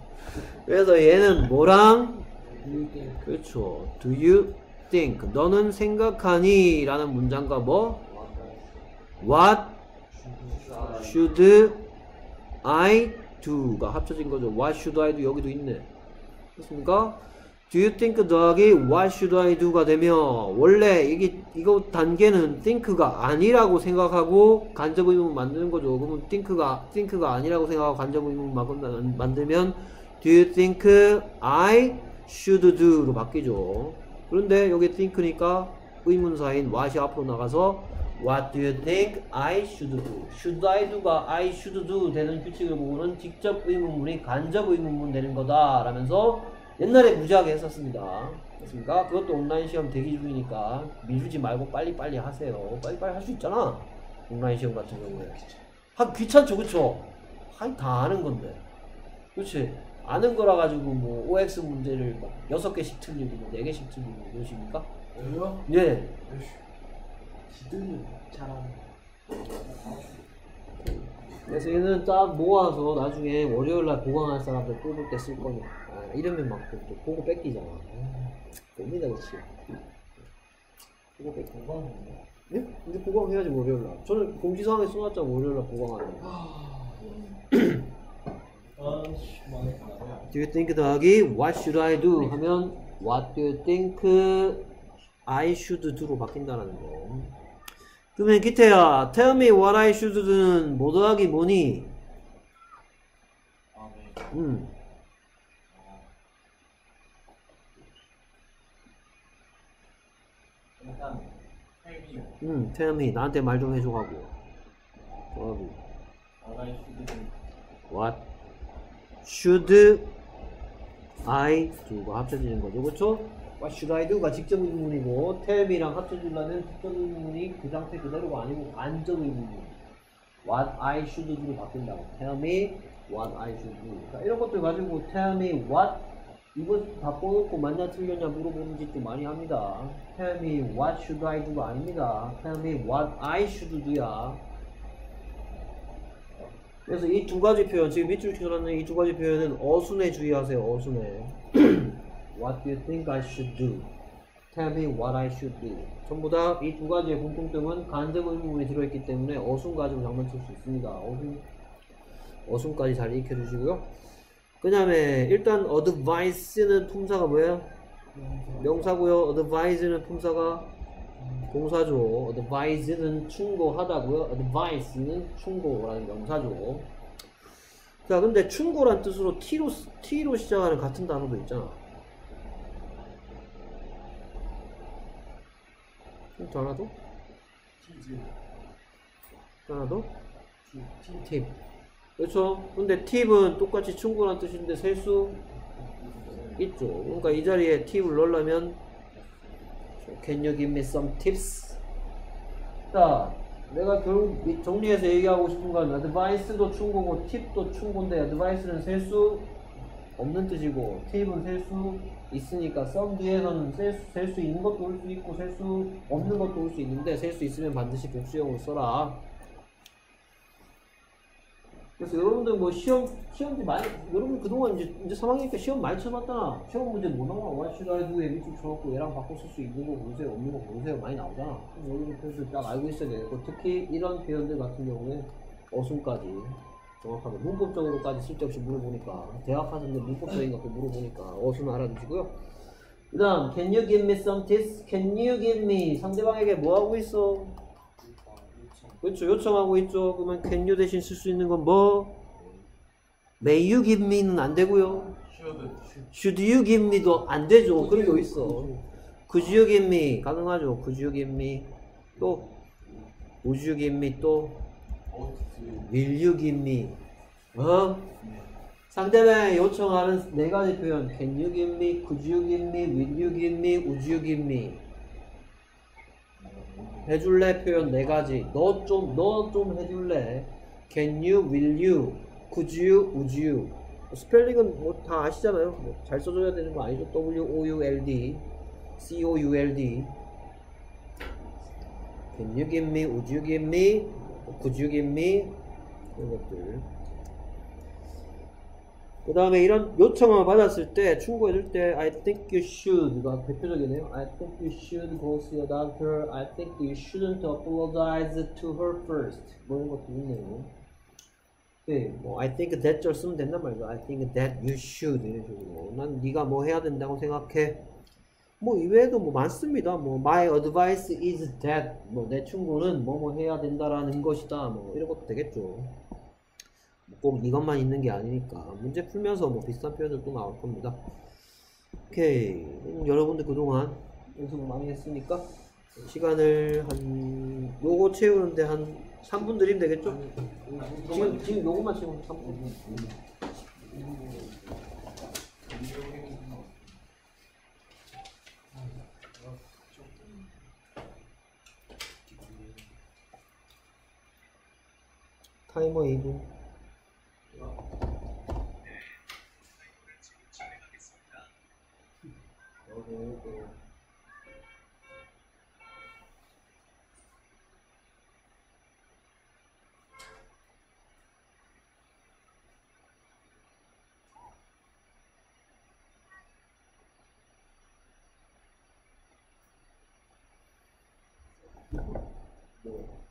그래서 얘는 뭐랑 그렇죠. Do you think? 너는 생각하니? 라는 문장과 뭐? What should I do가 합쳐진 거죠. What should I do? 여기도 있네. 그렇습니까? Do you think 더하기 What should I do가 되면 원래 이게 이거 단계는 think가 아니라고 생각하고 간접 의문 만드는 거죠. 그러면 think가 think가 아니라고 생각하고 간접 의문 만- 만들면 Do you think I should do로 바뀌죠. 그런데 여기 think니까 의문사인 what이 앞으로 나가서 What do you think I should do? Should I do가 I should do 되는 규칙을 보고는 직접 의문문이 간접 의문문 되는 거다 라면서 옛날에 무지하게 했었습니다. 됐습니까? 그것도 온라인 시험 대기 중이니까 미루지 말고 빨리빨리 하세요. 빨리빨리 할 수 있잖아. 온라인 시험 같은 경우에. 하 귀찮죠, 그쵸? 하이 다 아는 건데. 그치? 아는 거라 가지고 뭐 OX 문제를 막 여섯 개씩 틀리고 뭐네 개씩 틀리고 이러십니까? 왜요? 예. 지들이 잘하네. 그래서 얘는 딱 모아서 나중에 월요일날 보강할 사람들 뽑을 때 쓸 거니까 아, 이러면 막또 또 보고 뺏기잖아 아, 봅니다 그치 보고 뺏기 건강한데. 예? 이제 보강해야지 월요일날 저는 공지사항에 써놨잖아 월요일날 보강하는 거 망했다. Do you think 더하기 What should I do 하면 What do you think I should do로 바뀐다는 거. 그러면 기태야, Tell me what I should do는 뭐 더하기 뭐니? 아, 네. 음, 어, 일단 헬미요. 음, 나한테 말 좀 해줘 하고. 더하기 어라이 슈드는 What should I do가 합쳐지는 거죠, 그렇죠? What should I do가 직접 의문이고 Tell me랑 합쳐주려면 직접 의문이 그 상태 그대로가 아니고 간접 의문. What I should do로 바뀐다고. Tell me what I should do. 자, 이런 것들 가지고 Tell me what 이거 바꿔놓고 맞냐 틀렸냐 물어보는 짓도 많이 합니다. Tell me what should I do가 아닙니다. Tell me what I should do야. 그래서 이 두 가지 표현, 지금 밑줄 쳐놨는 이 두 가지 표현은 어순에 주의하세요. 어순에. What do you think I should do? Tell me what I should do. 전부 다 이 두 가지의 공통점은 간접 의문이 들어있기 때문에 어순 가지고 장난칠 수 있습니다. 어순, 어순까지 잘 익혀주시고요. 그 다음에 일단 advice는 품사가 뭐예요? 명사고요. advise는 품사가 동사죠. advise는 충고하다고요. advice는 충고라는 명사죠. 자, 근데 충고란 뜻으로 t로 t로 시작하는 같은 단어도 있잖아. 하나 더? 팁. 그렇죠. 근데 팁은 똑같이 충고란 뜻인데 셀 수 있죠. 그러니까 이 자리에 팁을 넣으려면 Can you give me some tips? 자, 내가 결국 이- 정리해서 얘기하고 싶은 건 advice도 충고고 팁도 충고인데 advice는 셀수 없는 뜻이고 팁은 셀 수 있으니까 썸 뒤에서는 셀수 있는 것도 올 수 있고 셀 수 없는 것도 올 수 있는데 셀 수 있으면 반드시 복수형으로 써라. 그래서 여러분들 뭐 시험 시험지 많이 여러분 그동안 이제 이제 3학년이니까 시험 많이 쳐봤잖아. 시험 문제 뭐 나와? I do에 밑줄 쳐갖고 얘랑 바꿔 쓸 수 있는 거 보세요, 없는 거 보세요 많이 나오잖아. 여러분 그래서 딱 알고 있어야 되고 특히 이런 표현들 같은 경우에 어순까지 정확하게 문법적으로까지 쓸데없이 물어보니까 대학 학생들 문법적인 것도 물어보니까 어순 알아두시고요. 그 다음 Can you give me some tips? Can you give me 상대방에게 뭐 하고 있어? 그렇죠 요청하고 있죠 그러면 can you 대신 쓸 수 있는 건 뭐? may you give me는 안 되고요 should you give me도 안 되죠 그런 게 어딨어 could you give me 가능하죠 could you give me 또 would you give me 또 me 어? 상대방이 요청하는 네 가지 표현 could would you give me 해줄래 표현 네 가지. 너 좀, 너 좀 해줄래. Can you, will you, could you, would you. 스펠링은 뭐 다 아시잖아요. 뭐 잘 써줘야 되는 거 아니죠? W O U L D, C O U L D. Can you give me, would you give me, give me 이런 것들. 그 다음에 이런 요청을 받았을 때 충고해 줄 때 I think you should가 대표적이네요. I think you should go see a doctor. I think you shouldn't apologize to her first. 뭐 이런 것도 있네요. 네, 뭐 I think that절 쓰면 된단 말이죠. I think that you should 이런 식으로. 난 네가 뭐 해야 된다고 생각해. 뭐 이외에도 뭐 많습니다. 뭐 my advice is that 뭐내 충고는 뭐뭐 해야 된다라는 것이다. 뭐 이런 것도 되겠죠. 꼭 이것만 있는 게 아니니까 문제 풀면서 뭐 비슷한 표현들 또 나올 겁니다. 오케이 음, 여러분들 그동안 연습 많이 했으니까 시간을 한 요거 채우는데 한 3분 드리면 되겠죠? 지금 지금 요거만 채우면 3분. 타이머 이동 네.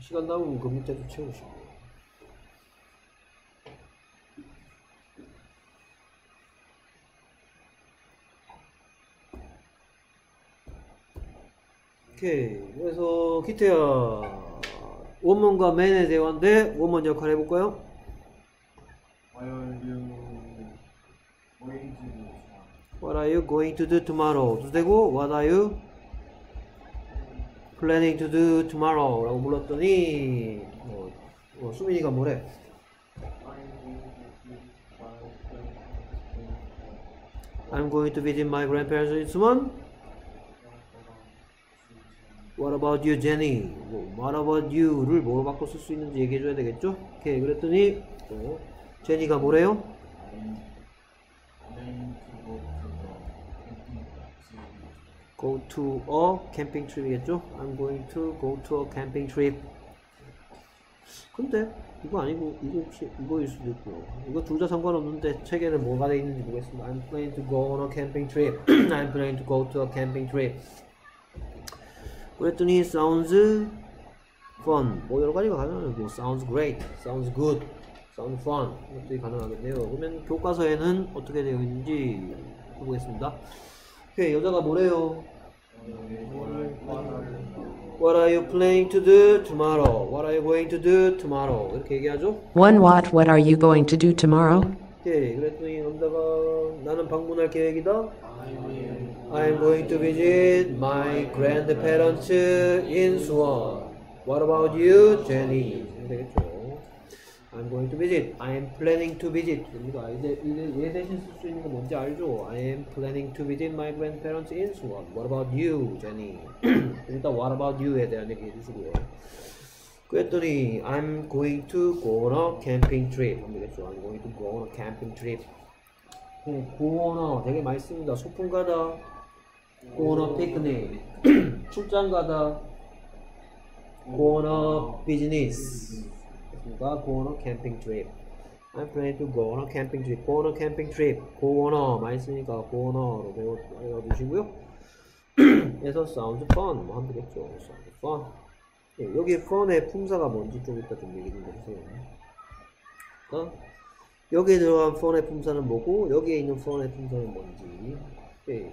시간 남으면 그 밑에도 채우시고. 오케이. 그래서 기태야 원문과 맨의 대화인데 원문 역할 해볼까요? What are you going to do tomorrow? 도 되고 What are you planning to do tomorrow? 라고 물었더니 어, 어, 수민이가 뭐래? I'm going to visit my grandparents in Suwon. What about you, Jenny? 뭐, What about you를 뭐로 바꿔 쓸 수 있는지 얘기해줘야 되겠죠? 오케이, 그랬더니 어, 제니가 뭐래요? Go to a camping trip. trip이겠죠? I'm going to go to a camping trip. 근데 이거 아니고 이거 혹시 이거일 수도 있고 이거 둘 다 상관없는데 책에는 뭐가 돼 있는지 보겠습니다. I'm planning to go on a camping trip. I'm planning to go to a camping trip. 그랬더니 sounds fun. 뭐 여러 가지가 가능해요. 뭐 sounds great, sounds good, sounds fun 이것들이 가능하겠네요. 그러면 교과서에는 어떻게 되어 있는지 해보겠습니다. 오케이 여자가 뭐래요? What are you planning to do tomorrow? What are you going to do tomorrow? 이렇게 얘기하죠? One what what are you going to do tomorrow? 오케이 그랬더니 남자가 나는 방문할 계획이다. I'm going to visit my grandparents in Suwon. What about you, Jenny? 이렇게 되겠죠. I'm going to visit. I'm planning to visit. 됩니다. 이제 이제 얘 대신 쓸 수 있는 거 뭔지 알죠? I am planning to visit my grandparents in Suwon. What about you, Jenny? 일단 What about you에 대한 얘기 해주시고요. 그랬더니 I'm going to go on a camping trip. 하면 되겠죠. I'm going to go on a camping trip. 네, go on a 되게 많이 씁니다. 소풍 가다, go on a picnic, 출장 가다, go on a business. 그러니까 go on a camping trip. I'm planning to go on a camping trip. Go on a camping trip. Go on a 많이 쓰니까 go on a로 배워 외워두시고요. 그래서 sounds fun 뭐 하면 되겠죠. sounds fun. 예, 여기 fun의 품사가 뭔지 좀 이따 좀 얘기 좀 해주세요. 어? 여기에 들어간 fun의 품사는 뭐고 여기에 있는 fun의 품사는 뭔지. 예.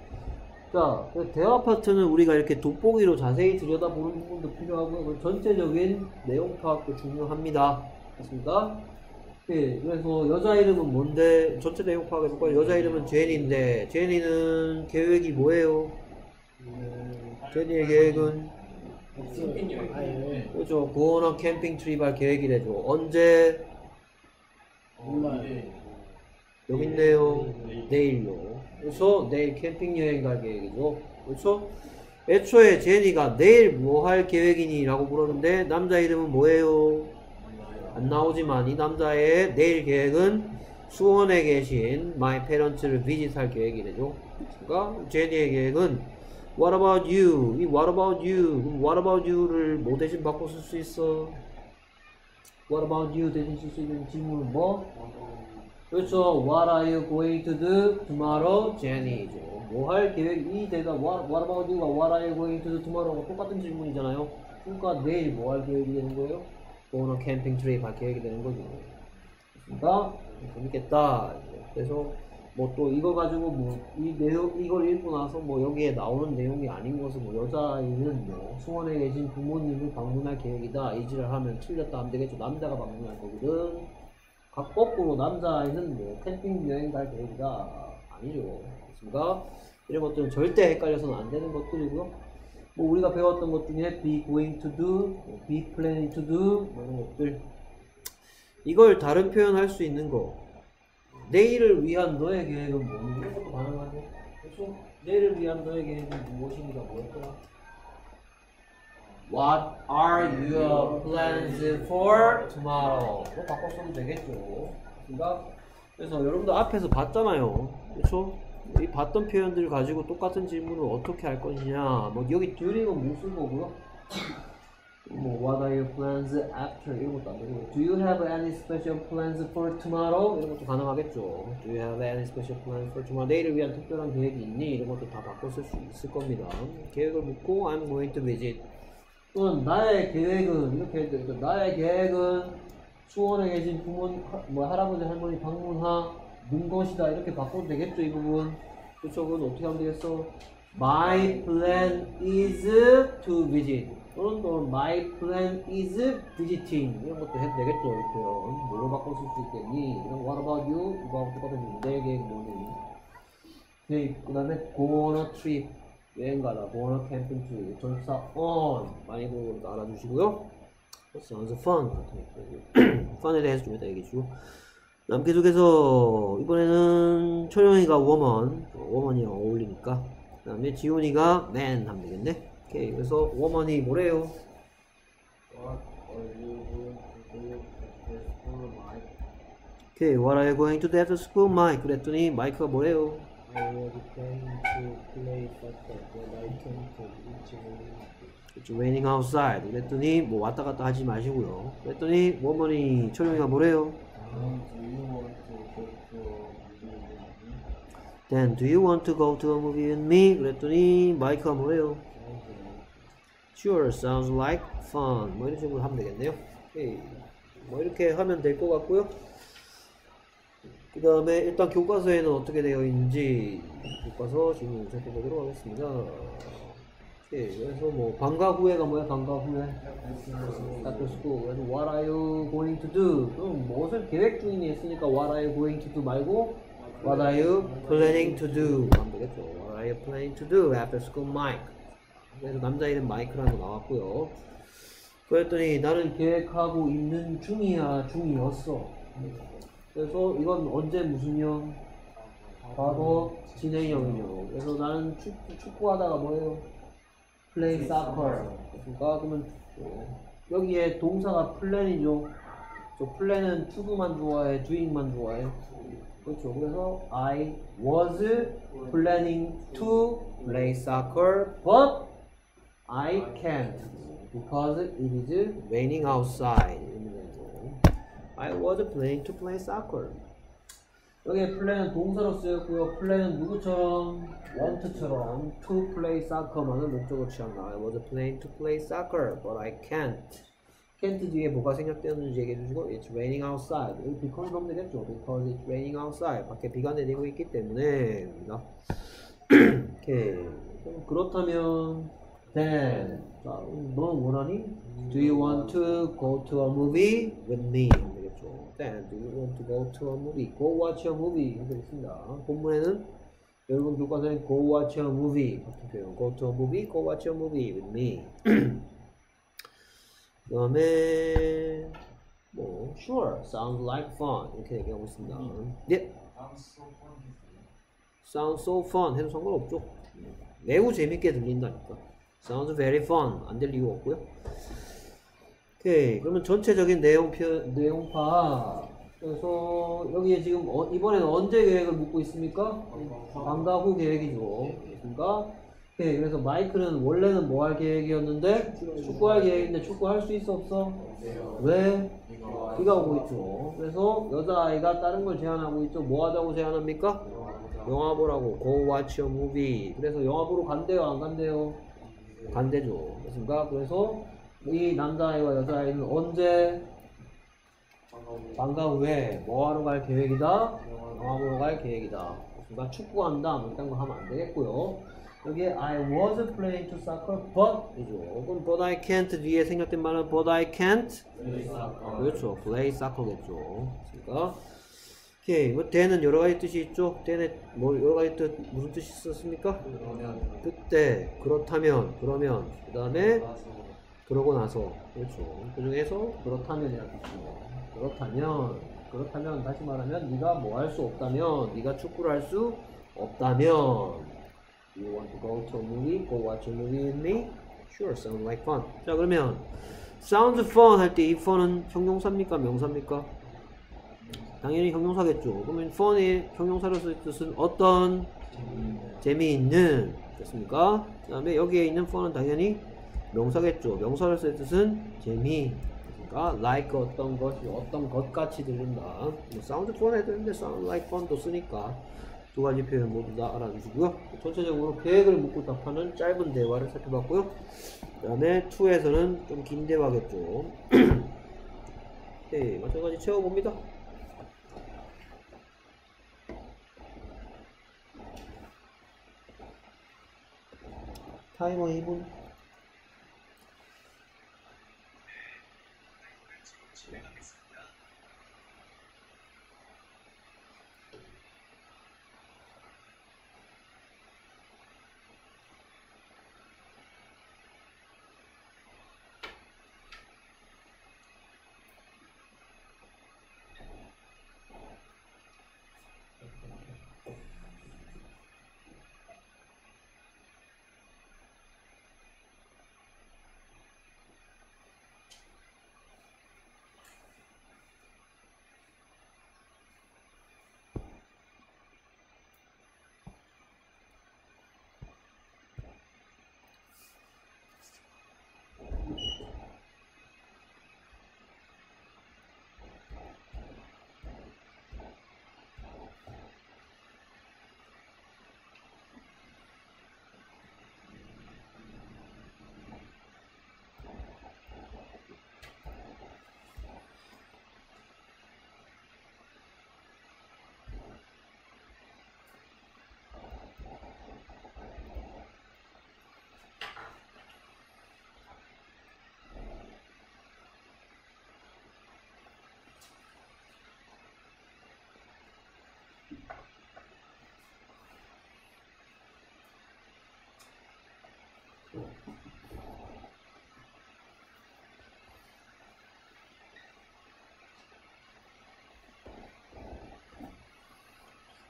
자, 그 대화 파트는 우리가 이렇게 돋보기로 자세히 들여다보는 부분도 필요하고요. 그 전체적인 내용 파악도 중요합니다. 됐습니까? 예, 그래서 여자 이름은 뭔데, 전체 내용 파악해볼까요? 여자 이름은 제니인데, 제니는 계획이 뭐예요? 제니의 계획은, 캠핑 여행. 그죠, go on a camping 할 계획이래죠. 언제? 어, 여기 있네요. 내일요. 그래서 내일 캠핑 여행 갈 계획이죠. 그렇죠? 애초에 제니가 내일 뭐 할 계획이니? 라고 물었는데, 남자 이름은 뭐예요? 안 나오지만 이 남자의 내일 계획은 수원에 계신 my parents를 visit할 계획이래죠. 그러니까 제니의 계획은 What about you? 이 What about you? 그럼 What about you를 뭐 대신 바꿔 쓸 수 있어? What about you 대신 쓸 수 있는 질문은 뭐? 그렇죠. What are you going to do tomorrow, Jenny죠. 뭐할 계획? 이 대가 what, about you가 What are you going to do tomorrow가 똑같은 질문이잖아요. 그러니까 내일 뭐 할 계획이 되는 거예요? Go camping trip 할 계획이 되는 거죠. 그러니까 재밌겠다. 그래서 뭐 또 이거 가지고 뭐 이 내용 이걸 읽고 나서 뭐 여기에 나오는 내용이 아닌 것은 뭐 여자아이는 뭐 수원에 계신 부모님을 방문할 계획이다 이지를 하면 틀렸다 하면 되겠죠 남자가 방문할 거거든 각 거꾸로 남자아이는 뭐 캠핑 여행 갈 계획이다 아니죠 그렇습니까 이런 것들은 절대 헷갈려서는 안 되는 것들이고요 뭐 우리가 배웠던 것 중에 be going to do, 뭐 be planning to do 뭐 이런 것들 이걸 다른 표현할 수 있는 거 내일을 위한 너의 계획은 뭐니? 이런 것도 가능하죠. 그렇죠? 내일을 위한 너의 계획은 무엇인가 뭐였더라? What are your plans for tomorrow? 또 바꿔 써도 되겠죠. 그러니까 그래서 여러분들 앞에서 봤잖아요. 그렇죠? 이 봤던 표현들 가지고 똑같은 질문을 어떻게 할 것이냐. 뭐 여기 during은 무슨 거고요? 뭐 What are your plans after 이런 것도 안 되고 Do you have any special plans for tomorrow? 이런 것도 가능하겠죠 Do you have any special plans for tomorrow? 내일을 위한 특별한 계획이 있니? 이런 것도 다쓸수 있을 겁니다 계획을 묻고 I'm going to visit 또는 나의 계획은 이렇게 해도 되죠 나의 계획은 수원에 계신 부모님 하- 뭐 할아버지 할머니 방문하 는 것이다. 이렇게 바꿔도 되겠죠 이 부분. 그렇죠. 그건 어떻게 하면 되겠어? My plan is to visit. 또는 또 My plan is visiting. 이런 것도 해도 되겠죠 이 표현 뭐로 바꿔 쓸 수 있겠니? 이런 What about you? 이거하고 똑같은 내 계획 뭐니? 네, 그 다음에 go on a trip 여행 가다 go on a camping trip 전사 on 많이 보니까 알아주시고요 sounds fun 같은 거 fun에 대해서 좀 이따 얘기해 주고 다음 계속해서 이번에는 초영이가 woman woman이랑 어울리니까 그 다음에 지훈이가 man 하면 되겠네 오케이 그래서 woman이 뭐래요? 오케이 what are you going to do after school Mike 그랬더니 마이크가 뭐래요 It's raining. Outside 그랬더니 뭐 왔다 갔다 하지 마시고요 그랬더니 woman이 초영이가 뭐래요 Um? Then do you want to go to a movie with me? 그랬더니 마이크가 뭐래요? Sure, sounds like fun. 뭐 이런 식으로 하면 되겠네요. 오케이. 뭐 이렇게 하면 될 것 같고요. 그 다음에 일단 교과서에는 어떻게 되어 있는지 교과서 질문 살펴보도록 하겠습니다. 오케이. 그래서 뭐 방과 후에가 뭐야? 방과 후에 after school. 그래서 what are you going to do? 그럼 무엇을 계획 중이니 했으니까 what are you going to do 말고 what are you planning to do 하면 되겠죠. What are you planning to do after school, Mike? 그래서 남자 이름 마이크라는 거 나왔고요. 그랬더니 나는 계획하고 있는 중이야, 중이었어. 그래서 이건 언제 무슨 형? 바로 진행형이요. 그래서 나는 축, 축구하다가 뭐예요? 플레이 사커. 그러니까 그러면 어, 여기에 동사가 플랜이죠. 저 플랜은 투구만 좋아해, doing만 좋아해. 그렇죠. 그래서 I was planning to play soccer, but I can't because it is raining outside. I was planning to play soccer. 여기 플랜은 동사로 쓰였고요. 플랜은 누구처럼? want처럼 to play soccer만은 목적어 취한다. I was planning to play soccer, but I can't. can't 뒤에 뭐가 생략되었는지 얘기해 주시고 It's raining outside. 여기 because 하면 되겠죠. Because it's raining outside. 밖에 비가 내리고 있기 때문에. 오케이. 그럼 그렇다면 then 자, 너는 원하니? Do you want to go to a movie with me? Then do you want to go to a movie? Go watch a movie 하면 되겠습니다. 본문에는 여러분 교과서에 go watch a movie 같은 표현. Go to a movie, go watch a movie with me. 그 다음에 뭐 sure, sounds like fun 이렇게 얘기하고 있습니다. 예, Sounds so fun. sounds so fun 해도 상관없죠. 매우 재밌게 들린다니까. Sounds very fun 안 될 이유 없고요. 오케이 그러면 전체적인 내용 표 내용파 그래서 여기에 지금 어, 이번에는 언제 계획을 묻고 있습니까? 방과 후 계획이죠. 그러니까 네, 그래서 마이크는 원래는 뭐 할 계획이었는데 축구할 계획인데 축구할 수 있어 없어? 왜? 비가 오고 있죠. 그래서 여자아이가 다른 걸 제안하고 있죠. 뭐 하자고 제안합니까? 영화 보라고 go watch a movie. 그래서 영화 보러 간대요, 안 간대요? 간대죠. 그렇습니까? 그래서 이 남자아이와 여자아이는 언제 방과 후에 뭐 하러 갈 계획이다? 영화 보러 갈 계획이다. 그러니까 축구한다, 뭐 이딴 거 하면 안 되겠고요. 여기에 I was playing to soccer, but 이죠. 그럼 but I can't 뒤에 생략된 말은 but I can't. 그렇죠. play soccer겠죠. 그러니까 오케이. 뭐 대는 여러 가지 뜻이 있죠. 대는 뭐 여러 가지 뜻 무슨 뜻이 있었습니까? 그때 그렇다면 그러면 그 다음에 그러고 나서 그렇죠. 그 중에서 그렇다면이라는 뜻이죠. 그렇다면 그렇다면 다시 말하면 네가 뭐 할 수 없다면 네가 축구를 할 수 없다면 You want to go to a movie? Go watch a movie with me? Sure, sounds like fun. 자 그러면 sounds fun 할 때 이 fun은 형용사입니까 명사입니까? 당연히 형용사겠죠. 그러면 fun의 형용사로서의 뜻은 어떤 재미있는 됐습니까? 그 다음에 여기에 있는 fun은 당연히 명사겠죠. 명사로서의 뜻은 재미. 그러니까 like 어떤 것이 어떤 것 같이 들린다. 뭐 fun 해야 되는데 sound like fun도 쓰니까 두 가지 표현 모두 다 알아두시고요. 전체적으로 계획을 묻고 답하는 짧은 대화를 살펴봤고요. 그 다음에 2에서는 좀 긴 대화겠죠. 네, 마찬가지 채워봅니다. 타이머 2분.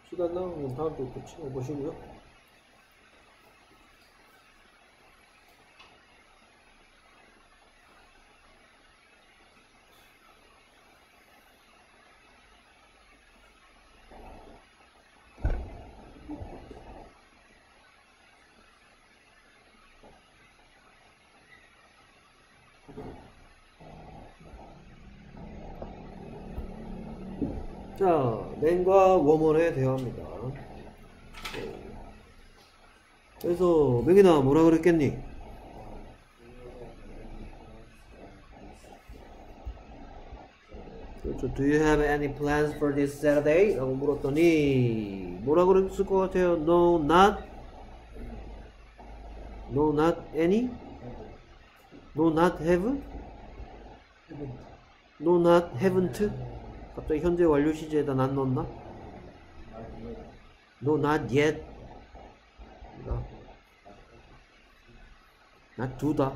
시간 남으면 다음 주또 채워보시고요. 자, 맨과 워먼의 대화입니다. 네. 그래서 맥이나 뭐라 그랬겠니? 그렇죠. Do you have any plans for this Saturday? 라고 물었더니 뭐라 그랬을 것 같아요? No, not. No, not any. No, not have. No, not haven't. 갑자기 현재 완료 시제에다 난 넣었나? No, not yet. not do다.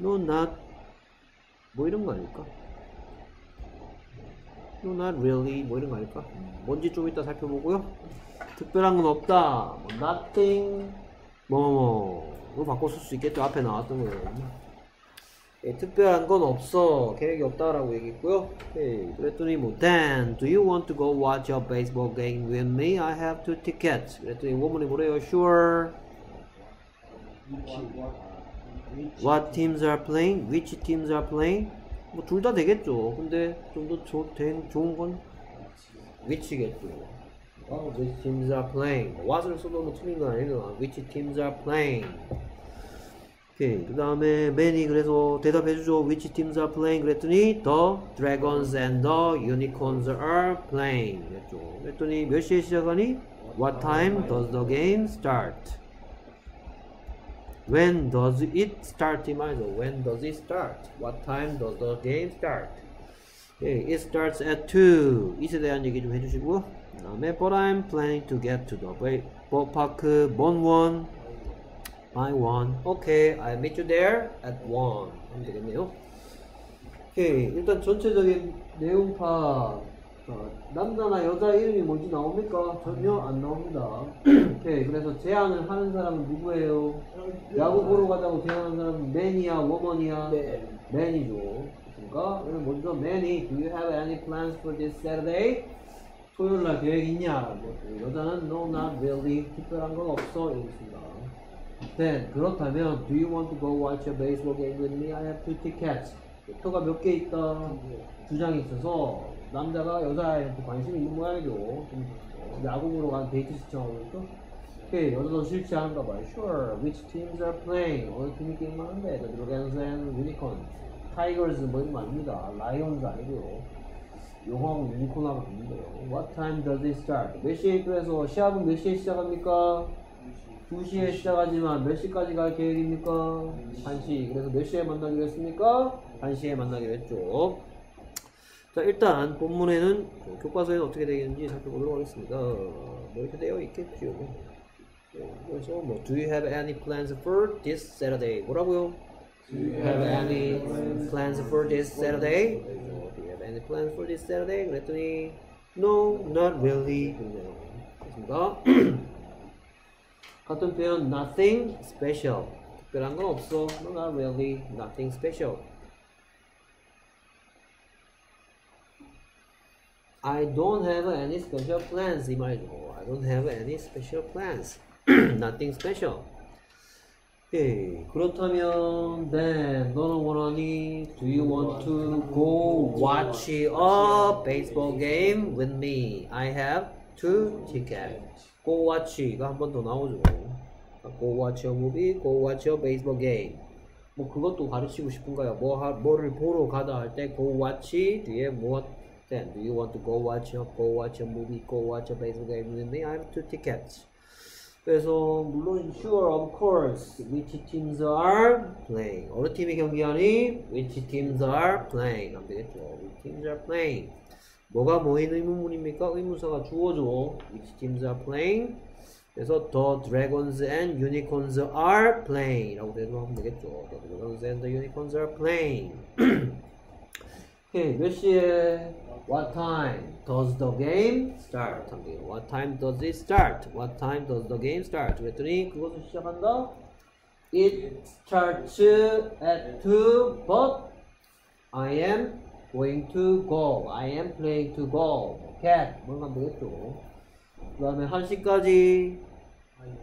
No, not. 뭐 이런 거 아닐까? No, not really. 뭐 이런 거 아닐까? 뭔지 좀 이따 살펴보고요. 특별한 건 없다. 뭐 nothing. 뭐뭐. 이거 바꿔 쓸 수 있겠죠. 앞에 나왔던 거예요. 예, 특별한 건 없어. 계획이 없다라고 얘기했고요. 예, 그랬더니 뭐 Dan, do you want to go watch a baseball game with me? I have two tickets. 그랬더니 woman이 뭐래요? Sure. What teams are playing? Which teams are playing? 뭐 둘 다 되겠죠. 근데 좀 더 좋은 건 which겠죠. 어, which teams are playing? what을 써도 뭐 틀린 건 아니고 which teams are playing? 오케이. 그 다음에 맨이 그래서 대답해주죠. Which teams are playing? 그랬더니 The Dragons and the Unicorns are playing. 그랬죠. 그랬더니 몇 시에 시작하니? What time does the game start? When does it start? 이 말이죠. When does it start? What time does the game start? 오케이. It starts at 2. 이에 대한 얘기 좀 해주시고 그 다음에 But I'm planning to get to the ballpark 먼 원. I won. Okay, I meet you there at one. 하면 되겠네요. 오케이, 일단 전체적인 내용파 어, 남자나 여자 이름이 뭔지 나옵니까? 전혀 안 나옵니다. 오케이, 그래서 제안을 하는 사람은 누구예요? 야구 보러 가자고 제안하는 사람은 맨이야, 워먼이야? 맨이죠. 그러니까 그럼 먼저 맨이 Do you have any plans for this Saturday? 토요일 날 계획 있냐? 뭐, 여자는 No, not really. 특별한 건 없어. 이렇습니다. Then 그렇다면 Do you want to go watch a baseball game with me? I have two tickets. 표가 몇 개 있다? 두 장이 있어서 남자가 여자애한테 관심이 있는 모양이죠. 좀 야구 보러 간 데이트 시청하고. 오케이 여자도 싫지 않은가 봐요. Sure. Which teams are playing? 어느 팀이 게임 하는데? The Dragons and Unicorns. Tigers 뭐 이런 거 아닙니다. Lions 아니고요. 용하고 유니콘하고 있는데요. What time does it start? 몇 시에 입구해서 시합은 몇 시에 시작합니까? 2시에 시작하지만 몇 시까지 갈 계획입니까? 1시. 그래서 몇 시에 만나기로 했습니까? 1시에 만나기로 했죠. 자, 일단 본문에는 그 교과서에는 어떻게 되겠는지 살펴보도록 하겠습니다. 뭐 이렇게 되어 있겠죠. 네, 그래서 뭐 Do you have any plans for this Saturday? 뭐라고요? Do you have any plans for this Saturday? Do you have any plans for this Saturday? 그랬더니 No, not really. 그러네요. 됐습니다. 같은 표현 nothing special 특별한 건 없어 no, not really nothing special I don't have any special plans 이 말이죠 I don't have any special plans nothing special 오케이 그렇다면 then 너는 원하니 do you want to go watch a baseball game with me I have two tickets Go watch가 한 번 더 나오죠. go watch a movie, go watch a baseball game. 뭐 그것도 가르치고 싶은가요? 뭐 하, 뭐를 보러 가다 할 때 go watch 뒤에 무엇? Then do you want to go watch a go watch a movie, go watch a baseball game with me? I have two tickets. 그래서 물론 sure of course which teams are playing 어느 팀이 경기하니 which teams are playing 하면 되겠죠 which teams are playing 뭐가 모인 의문문입니까? 의문사가 주어죠. Which teams are playing? 그래서 The Dragons and Unicorns are playing 라고 대답하면 되겠죠. The Dragons and the Unicorns are playing. 오케이, 몇 시에? What time does the game start? 하면 되겠죠. What time does it start? What time does the game start? 그랬더니 그것을 시작한다. It starts at 2 but I am going to go. I am playing to go. get. 뭔가 되겠죠. 그 다음에 1시까지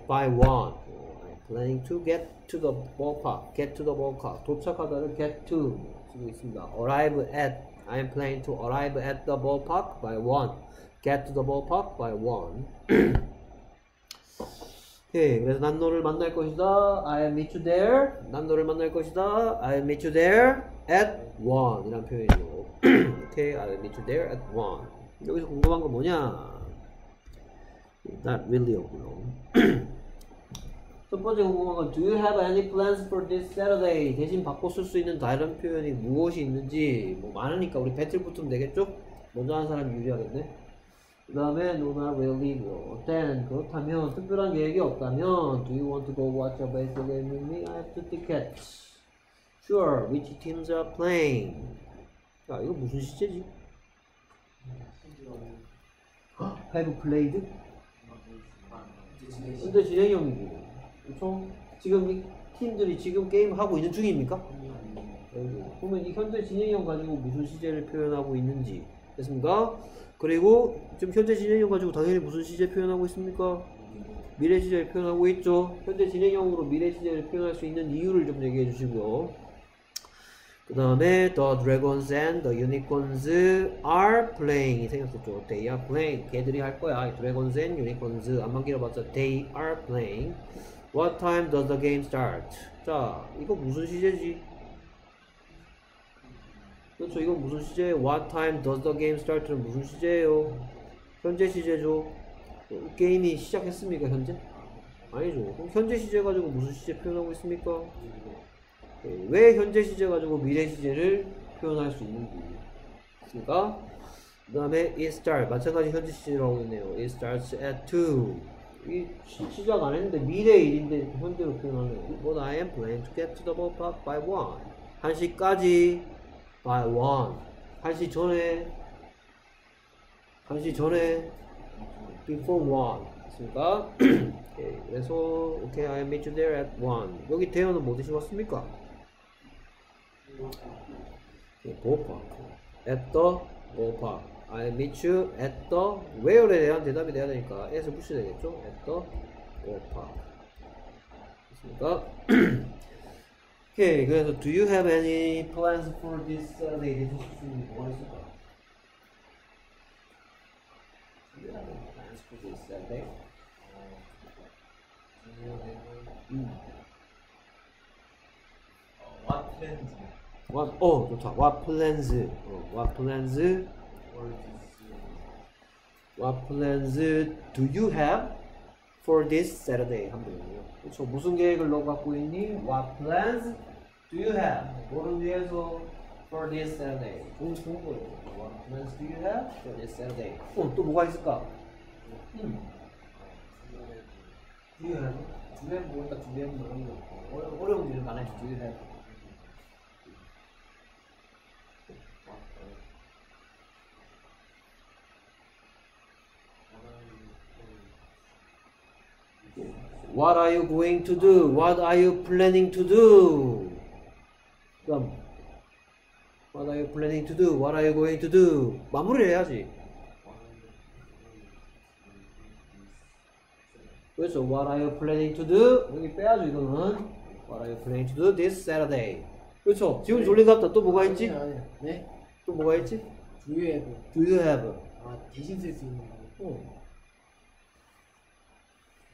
by one. I'm planning to get to the ballpark. get to the ballpark. 도착하다를 get to 쓰고 있습니다. arrive at. I'm planning to arrive at the ballpark by one. get to the ballpark by one. 오케이, 그래서 난 너를 만날 것이다. I'll meet you there. 난 너를 만날 것이다. I'll meet you there at one. 이란 표현이죠. 오케이, I'll meet you there at one. 여기서 궁금한 건 뭐냐? Not really였고요. 첫 번째 궁금한 건 Do you have any plans for this Saturday? 대신 바꿔 쓸 수 있는 다른 표현이 무엇이 있는지 뭐 많으니까 우리 배틀 붙으면 되겠죠? 먼저 하는 사람이 유리하겠네. 그 다음에 not really고요. then 그렇다면 특별한 계획이 없다면 Do you want to go watch a baseball game with me? I have two tickets. Sure. Which teams are playing? 야 이거 무슨 시제지? have played? 현재 진행형이고 그렇죠? 지금 이 팀들이 지금 게임 하고 있는 중입니까? 그러면 이 현재 진행형 가지고 무슨 시제를 표현하고 있는지 됐습니까? 그리고 지금 현재 진행형 가지고 당연히 무슨 시제 표현하고 있습니까? 미래 시제를 표현하고 있죠. 현재 진행형으로 미래 시제를 표현할 수 있는 이유를 좀 얘기해 주시고요. 그 다음에 The dragons and the unicorns are playing 이 생겼었죠. They are playing. 걔들이 할 거야. 이 dragons and unicorns 안만 길어봤자 They are playing. What time does the game start? 자, 이거 무슨 시제지? 그렇죠. 이건 무슨 시제예요? What time does the game start는 무슨 시제예요? 현재 시제죠. 어, 게임이 시작했습니까? 현재? 아니죠. 그럼 현재 시제 가지고 무슨 시제 표현하고 있습니까? 네, 왜 현재 시제 가지고 미래 시제를 표현할 수 있는지. 그러니까 그 다음에 it start 마찬가지 현재 시제로 하고 있네요. It starts at 2. 이 시- 시작 안 했는데 미래 일인데 현재로 표현하네요. But I am planning to get to the ballpark by 1. 1시까지 by 1. 1시 전에 1시 전에 before 1. 있으니까 오케이, 그래서 오케이 I meet you there at 1. 여기 대현은 뭐 드시고 왔습니까? 예, ballpark. At the ballpark. I meet you at the where에 대한 대답이 돼야 되니까 at을 붙여야 되겠죠? At the ballpark. 됐습니까? 오케이, 그래서 do you have any plans for this Saturday? 대신 수준이 뭐가 있을까? Do you have any plans for this Saturday? 음. What plans What, 어, 좋다. What plans? 어, what plans? What plans do you have for this Saturday? 하면 되거든요. 그렇죠. 무슨 계획을 너 갖고 있니? What plans do you have? 뭐를 위해서 for this Saturday? 좋은 좋은 거예요. What plans do you have for this Saturday? 어, 또 뭐가 있을까? 음. Do you have? 어려운 거 없고. 어려- 어려운 안 해도 do you? What are you going to do? What are you planning to do? 그럼 What are you planning to do? What are you going to do? 마무리를 해야지. 그렇죠. What are you planning to do? 여기 빼야죠 이거는. What are you planning to do this Saturday? 그렇죠. 지금 졸린 갑다 또 뭐가 있지? 아니, 아니. 네? 또 뭐가 있지? 주의해도 Do you have? 아 대신 쓸 수 있는 거. 어.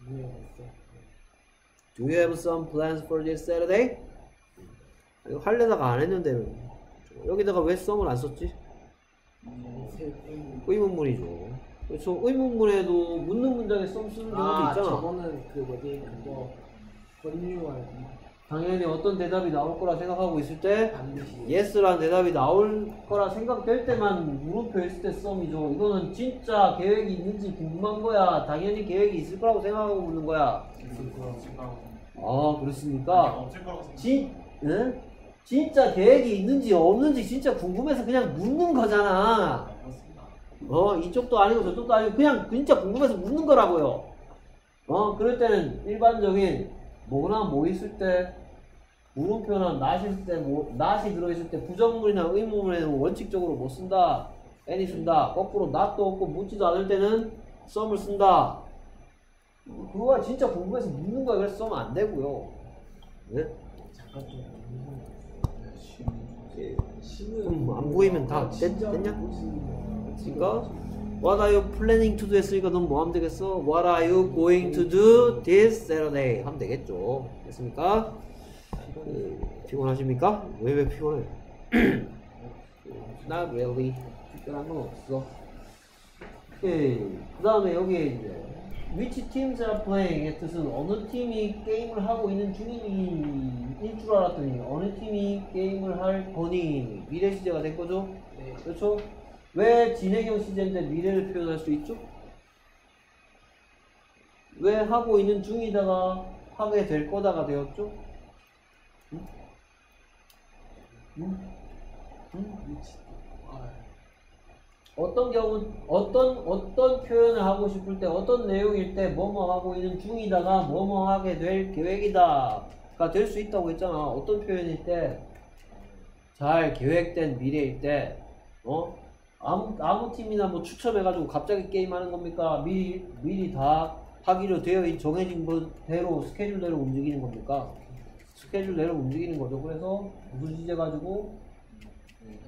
있어. Do you have some plans for this Saturday? 이거 할래다가 안 했는데 여기다가 왜 썸을 안 썼지? 세- 의문문이죠. 그렇죠. 의문문에도 묻는 문장에 썸 쓰는 경우도 아 있잖아. 저거는 그 뭐지 그거 권유할 당연히 어떤 대답이 나올 거라 생각하고 있을 때 반드시 yes라는 대답이 나올 거라 생각될 때만 물음표 있을 때 썸이죠. 이거는 진짜 계획이 있는지 궁금한 거야. 당연히 계획이 있을 거라고 생각하고 묻는 거야. 있을 거라고. 거라고 아 그렇습니까? 없을 거라고 생각. 진, 응? 진짜 계획이 있는지 없는지 진짜 궁금해서 그냥 묻는 거잖아. 그렇습니다. 어, 이쪽도 아니고 저쪽도 아니고 그냥 진짜 궁금해서 묻는 거라고요. 어, 그럴 때는 일반적인 뭐나 뭐 있을 때 물음표나 있을 때, 뭐, not이 들어있을 때 부정문이나 의문문에는 원칙적으로 못 쓴다. any 쓴다. 거꾸로 not도 없고 묻지도 않을 때는 some을 쓴다. 그거가 진짜 궁금해서 묻는 거야. 그래서 써면 안 되고요. 네? 잠깐 좀 예. 신은 좀안 보이면 다 됐, 진짜 됐냐? 그러니까 What are you planning to do 했으니까 넌 뭐 하면 되겠어? What are you going to do this Saturday? 하면 되겠죠. 됐습니까? 그, 피곤하십니까? 왜 왜 피곤해? Not really. 특별한 건 없어. 그 다음에 여기에 이제 Which teams are playing의 뜻은 어느 팀이 게임을 하고 있는 중인일 줄 알았더니 어느 팀이 게임을 할 거니 미래 시제가 된 거죠? 네. 그렇죠? 왜 진행형 시제인데 미래를 표현할 수 있죠? 왜 하고 있는 중이다가 하게 될 거다가 되었죠? 응? 응? 응? 아, 어떤 경우 어떤 어떤 표현을 하고 싶을 때 어떤 내용일 때 뭐뭐 하고 있는 중이다가 뭐뭐 하게 될 계획이다가 될 수 있다고 했잖아. 어떤 표현일 때 잘 계획된 미래일 때 어? 아무 아무 팀이나 뭐 추첨해 가지고 갑자기 게임 하는 겁니까? 미리 미리 다 하기로 되어 있 정해진 대로 스케줄대로 움직이는 겁니까? 스케줄대로 움직이는 거죠. 그래서 무슨 시제 가지고 네,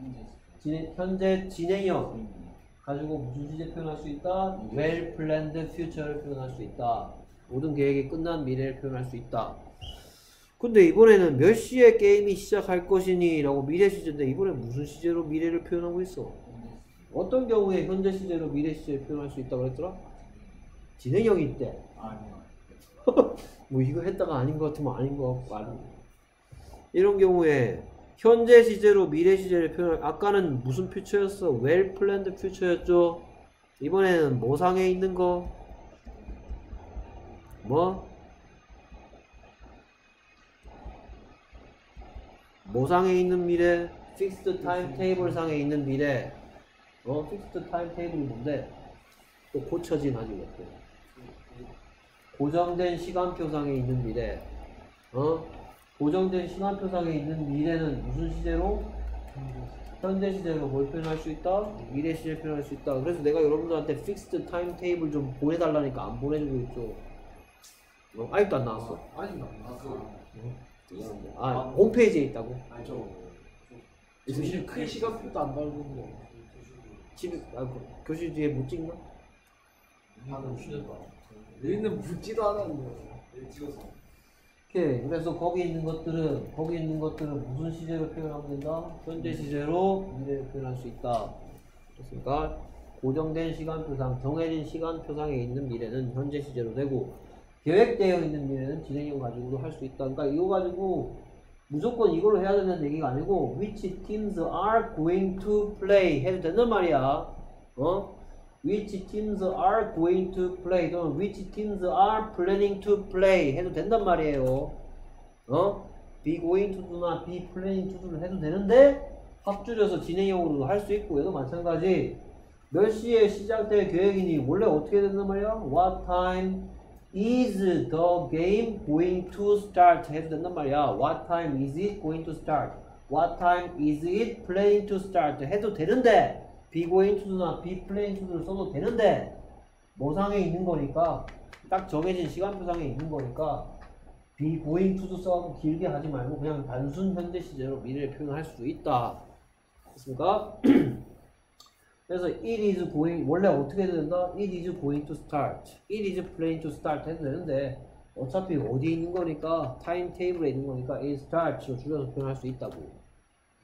진행, 현재 진행형 가지고 무슨 시제 표현할 수 있다? well planned future를 표현할 수 있다. 모든 계획이 끝난 미래를 표현할 수 있다. 근데 이번에는 몇 시에 게임이 시작할 것이니 라고 미래 시제인데 이번에 무슨 시제로 미래를 표현하고 있어? 어떤 경우에 현재 시제로 미래 시제를 표현할 수 있다고 그랬더라? 진행형일 때. 아니요. 뭐 이거 했다가 아닌 것 같으면 아닌 것 같고 아닌 이런 경우에 현재 시제로 미래 시제를 표현 아까는 무슨 퓨처였어? well planned 퓨처였죠 이번에는 뭐 상에 있는 거? 뭐? 뭐 상에 있는 미래? fixed timetable 상에 있는 미래 어? fixed timetable이 뭔데? 또 고쳐진 아직 것들 고정된 시간표상에 있는 미래, 어? 고정된 시간표상에 있는 미래는 무슨 시제로? 현재 시제로 뭘 표현할 수 있다? 미래 시제 표현할 수 있다. 그래서 내가 여러분들한테 fixed timetable 좀 보내달라니까 안 보내주고 있죠. 어, 아직도 안 나왔어. 아닌가? 아, 홈페이지에 있다고? 아니 저 교실 큰 시간표도 안 달고 집, 아, 그, 교실 뒤에 못 찍나? 하는 쉬는 여기는 묻지도 않았는데 찍어서. 오케이. 그래서 거기 있는 것들은 거기 있는 것들은 무슨 시제로 표현하면 된다? 현재 시제로 미래를 표현할 수 있다. 그렇습니까? 고정된 시간표상, 정해진 시간표상에 있는 미래는 현재 시제로 되고 계획되어 있는 미래는 진행형 가지고도 할 수 있다. 그러니까 이거 가지고 무조건 이걸로 해야 되는 얘기가 아니고 which teams are going to play 해도 된단 말이야. 어? Which teams are going to play 또는 which teams are planning to play 해도 된단 말이에요. 어? be going to do나 be planning to do를 해도 되는데 합줄여서 진행형으로도 할 수 있고 얘도 마찬가지 몇 시에 시작될 계획이니 원래 어떻게 된단 말이야? What time is the game going to start 해도 된단 말이야. What time is it going to start? What time is it planning to start 해도 되는데 to나 be planning to를 써도 되는데 뭐상에 있는 거니까 딱 정해진 시간표상에 있는 거니까 to도 써갖고 길게 하지 말고 그냥 단순 현재 시제로 미래를 표현할 수 있다. 됐습니까? 그래서 it is going 원래 어떻게 해야 된다? it is going to start. it is planning to start 해도 되는데 어차피 어디 있는 거니까 타임 테이블에 있는 거니까 it starts로 줄여서 표현할 수 있다고.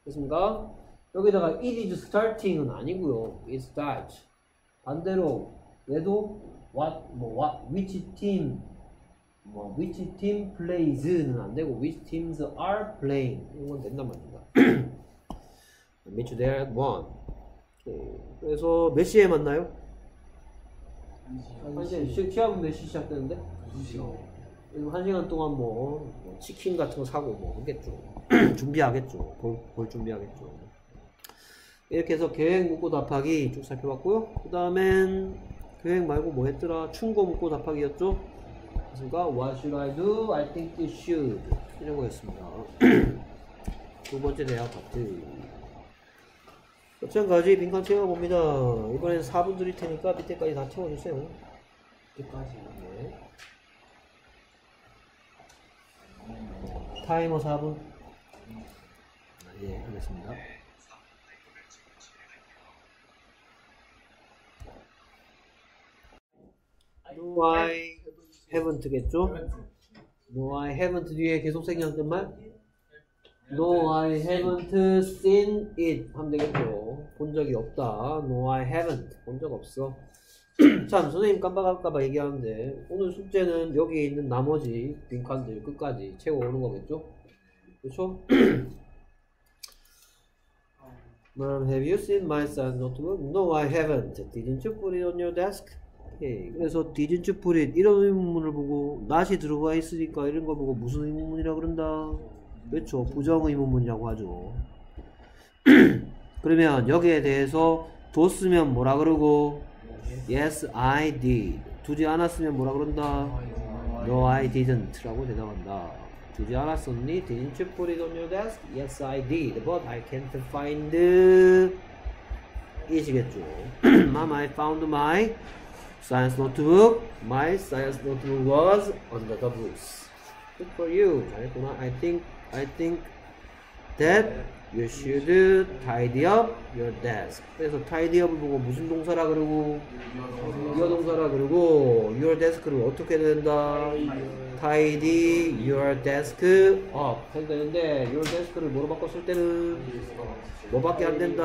됐습니까? 여기다가 it is starting은 아니고요. it starts. 반대로 얘도 what 뭐 what which team 뭐 which team plays는 안 되고 which teams are playing 이건 된단 말입니다. meet you there at one. 그래서 몇 시에 만나요? 한 시에 시- 시합은 몇 시 시작되는데? 그리고 한 시간 동안 뭐, 뭐 치킨 같은 거 사고 뭐 하겠죠. 준비하겠죠. 볼, 볼 준비하겠죠. 이렇게 해서 계획 묻고 답하기 쭉 살펴봤고요. 그 다음엔 계획 말고 뭐 했더라? 충고 묻고 답하기였죠. 그래서 What should I do? I think you should. 이런 거였습니다. 두 번째 대학 파트. 마찬가지 빈칸 채워봅니다. 이번엔 4분 드릴 테니까 밑에까지 다 채워주세요. 끝까지 네. 타이머 4분. 예, 알겠습니다. No, I haven't겠죠? No, I haven't 뒤에 계속 생략된 말? No, I haven't seen it 하면 되겠죠. 본 적이 없다. No, I haven't. 본 적 없어. 참, 선생님 깜빡할까봐 얘기하는데, 오늘 숙제는 여기에 있는 나머지 빈칸들 끝까지 채워오는 거겠죠? 그렇죠? Mom, have you seen my son's notebook? No, I haven't. Didn't you put it on your desk? 오케이. 그래서 it 이런 의문문을 보고 not이 들어가 있으니까 이런 거 보고 무슨 의문문이라 그런다? 그렇죠. 부정 의문문이라고 하죠. 그러면 여기에 대해서 뒀으면 뭐라 그러고 Yes, I did. 두지 않았으면 뭐라 그런다? No, I didn't. 라고 대답한다. 두지 않았었니? Didn't you put it on your desk? Yes, I did. But I can't find 이시겠죠. Mom, I found my Science notebook. My science notebook was under the books. Good for you. 잘했구나. I think I think that you should tidy up your desk. 그래서 tidy up을 보고 무슨 동사라 그러고 이어 동사라 그러고 your desk를 어떻게 해야 된다? tidy your desk up 해야 되는데 your desk를 뭐로 바꿨을 때는 뭐밖에 안 된다?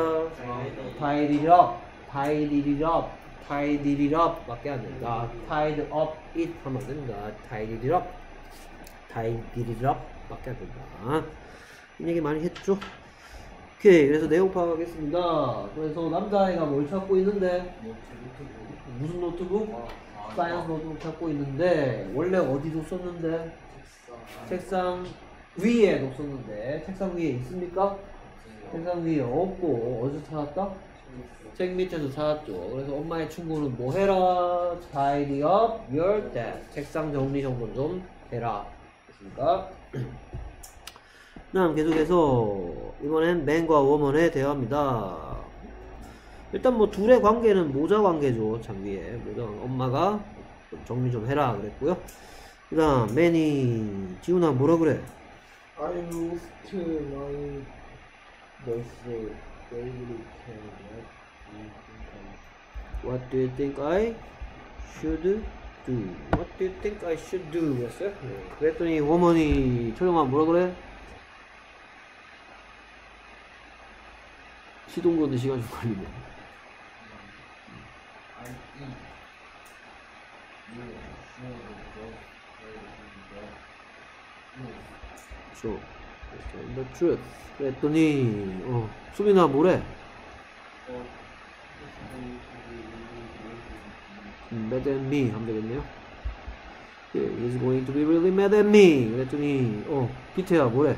tidy up, tidy up, tidy it up 밖에 안 된다. tidy up it 하면 안 된다. tidy it up, tidy it up 밖에 안 된다. 이 얘기 많이 했죠? 오케이, 그래서 내용 파악하겠습니다. 그래서 남자애가 뭘 찾고 있는데 무슨 노트북? science notebook 찾고 있는데 원래 어디 뒀었는데 책상 위에 뒀었는데 책상 위에 있습니까? 책상 위에 없고 어디서 찾았다? 책 밑에서 찾았죠. 그래서 엄마의 충고는 뭐 해라? Tidy up your desk. 책상 정리 정돈 좀 해라. 됐습니까? 다음 계속해서 이번엔 맨과 워먼의 대화입니다. 일단 뭐 둘의 관계는 모자 관계죠. 참 위에 모자. 엄마가 좀 정리 좀 해라 그랬고요. 그 다음 맨이 지훈아 뭐라 그래? I lost my bus daily can What do you think I should do? What do you think I should do? 그랬어요? 네. 그랬더니 워먼이 초영아 뭐라 그래? 시동 거는 시간 좀 걸리네. I think you should tell the truth. The truth. 그랬더니 어 수빈아 뭐래? Mad at me 하면 되겠네요. He's going to be really mad at me. 그랬더니 어 피트야 뭐래?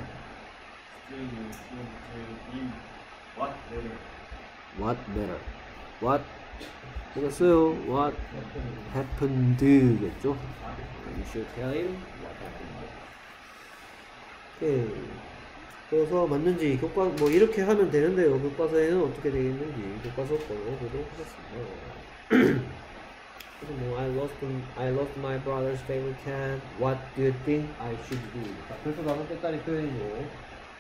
What better. What better? What? 되겠어요. What happened겠죠? You should tell him what happened. 오케이. 그래서 맞는지 교과 뭐 이렇게 하면 되는데요. 교과서에는 어떻게 되겠는지 교과서 거로 보도록 하겠습니다. 그래서 뭐 I lost I lost my brother's favorite cat. What do you think I should do? 자, 벌써 다섯 개짜리 표현이고.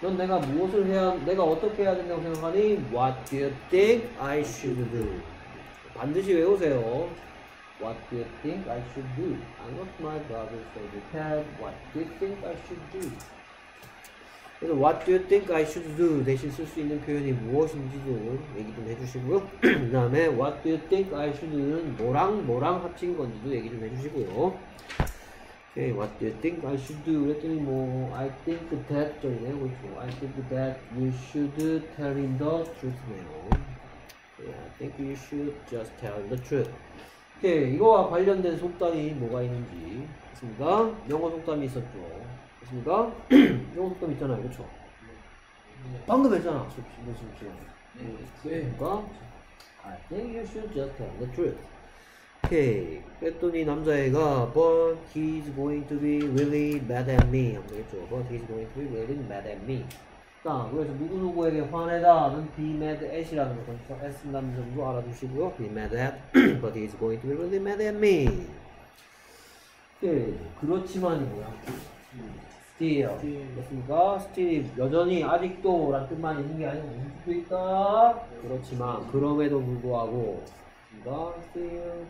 넌 내가 무엇을 해야, 내가 어떻게 해야 된다고 생각하니? What do you think I should do? 반드시 외우세요. What do you think I should do? I lost my brother's favorite cat. What do you think I should do? 그래서 What do you think I should do? 대신 쓸 수 있는 표현이 무엇인지도 얘기 좀 해주시고요. 그 다음에 What do you think I should do는 뭐랑 뭐랑 합친 건지도 얘기 좀 해주시고요. 오케이, what do you think I should do? 그랬더니 뭐, I think that 쪽이네요. 그렇죠. I think that you should tell him the truth네요. Yeah, I think you should just tell him the truth. 오케이, 이거와 관련된 속담이 뭐가 있는지 됐습니까? 영어 속담이 있었죠. 됐습니까? 영어 속담 있잖아요. 그렇죠? 방금 했잖아. 무슨 시간. 됐습니까? I think you should just tell the truth. 오케이. 그랬더니 남자애가 But he's going to be really mad at me. 하면 되겠죠. But he's going to be really mad at me. 자, 그래서 누구누구에게 화내다 는 be mad at이라는 거 S 라는 점도 알아두시고요. be mad at. But he's going to be really mad at me. 오케이. 그렇지만이 뭐야? Still. 됐습니까? still 여전히 아직도 란 뜻만 있는 게 아니고 뜻도 있다? 그렇지만 그럼에도 불구하고 됐습니까? still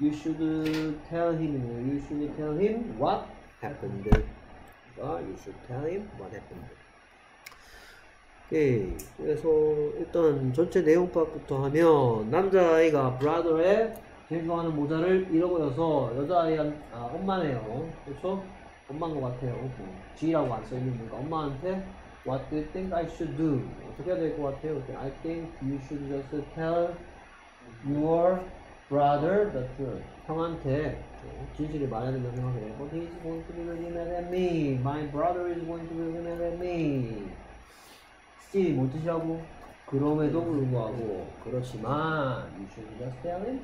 you should tell him you should tell him what happened 그러니까 you should tell him what happened 오케이 그래서 일단 전체 내용 파악부터 하면 남자아이가 브라더의 제일 좋아하는 모자를 잃어버려서 여자아이 한 아, 엄마네요 그렇죠? 엄마인 것 같아요 뭐, G라고 안 써있는 거니까 엄마한테 What do you think I should do? 어떻게 해야 될 것 같아요? I think you should just tell your brother the truth. 형한테 진실을 말해야 된다고 생각해요. But he's going to be mad at me. My brother is going to be mad at me. 스틸이 뭔 뜻이라고? 그럼에도 불구하고 그렇지만 you should just tell him.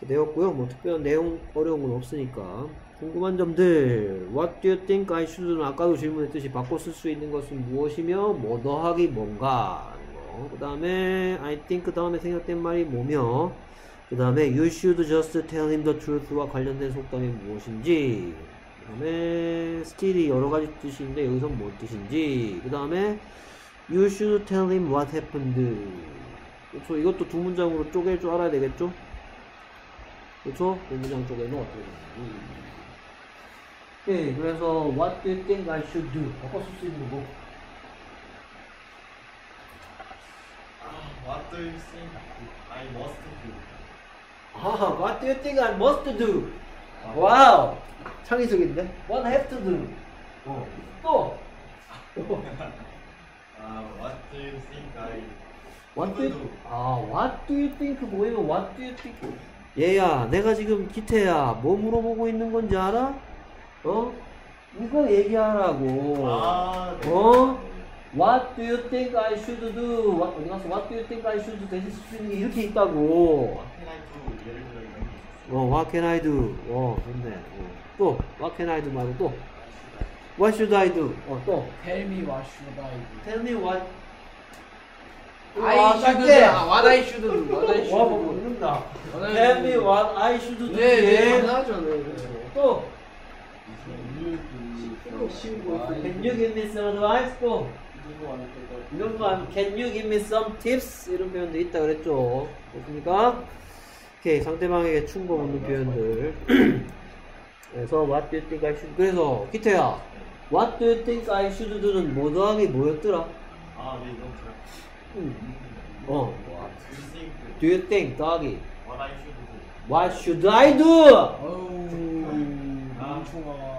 이렇게 되었고요. 뭐 특별한 내용 어려운 건 없으니까. 궁금한 점들 What do you think I should는 아까도 질문했듯이 바꿔 쓸 수 있는 것은 무엇이며 뭐 더하기 뭔가. 그 다음에 I think 그 다음에 생각된 말이 뭐며 그 다음에 you should just tell him the truth와 관련된 속담이 무엇인지 그 다음에 still이 여러 가지 뜻인데 여기서 뭔 뜻인지 그 다음에 you should tell him what happened. 그렇죠 이것도 두 문장으로 쪼갤 줄 알아야 되겠죠 그렇죠 두 문장 쪼개면 어떻게 되는지 네 그래서 what do you think I should do 바꿔 쓸수 있는 아, What do you think I must do? 아, what do you think I must do? 와우, 창의적인데? What have to do? 어, 또. 아, What do you think I What do you? 아, what do you think 뭐예요? What do you think? 얘야, 내가 지금 기태야, 뭐 물어보고 있는 건지 알아? 어? 이거 얘기하라고. 아, 네. 어? What do you think I should do? What, 어디 가서 What do you think I should do? 대신 쓸수 있는 게 이렇게 있다고. What can I do? 예를 들어 이런. 어, what can I do? 어, 좋네. 어. 또, what can I do 말고 또, what should I do? 어, 또, Tell me what should I do. tell me what. I 와, should. 아, What I should do. What I should 와. 뭐. What I Tell should me what I should do. 네, 네, 예. 당연하죠. 네, 네. 또, can you give me some advice? 또, 이런 거 하면 can you give me some tips? 이런 표현도 있다 그랬죠. 됐습니까? 오케이, 상대방에게 충고 묻는 표현들. 그래서 what do you think I should 그래서 기태야 what do you think I should do는 뭐 더하기 뭐였더라? 아, 네, 제가 음. 어 Do you think do you think 더하기 what I should do? what should I do? 어우, 아.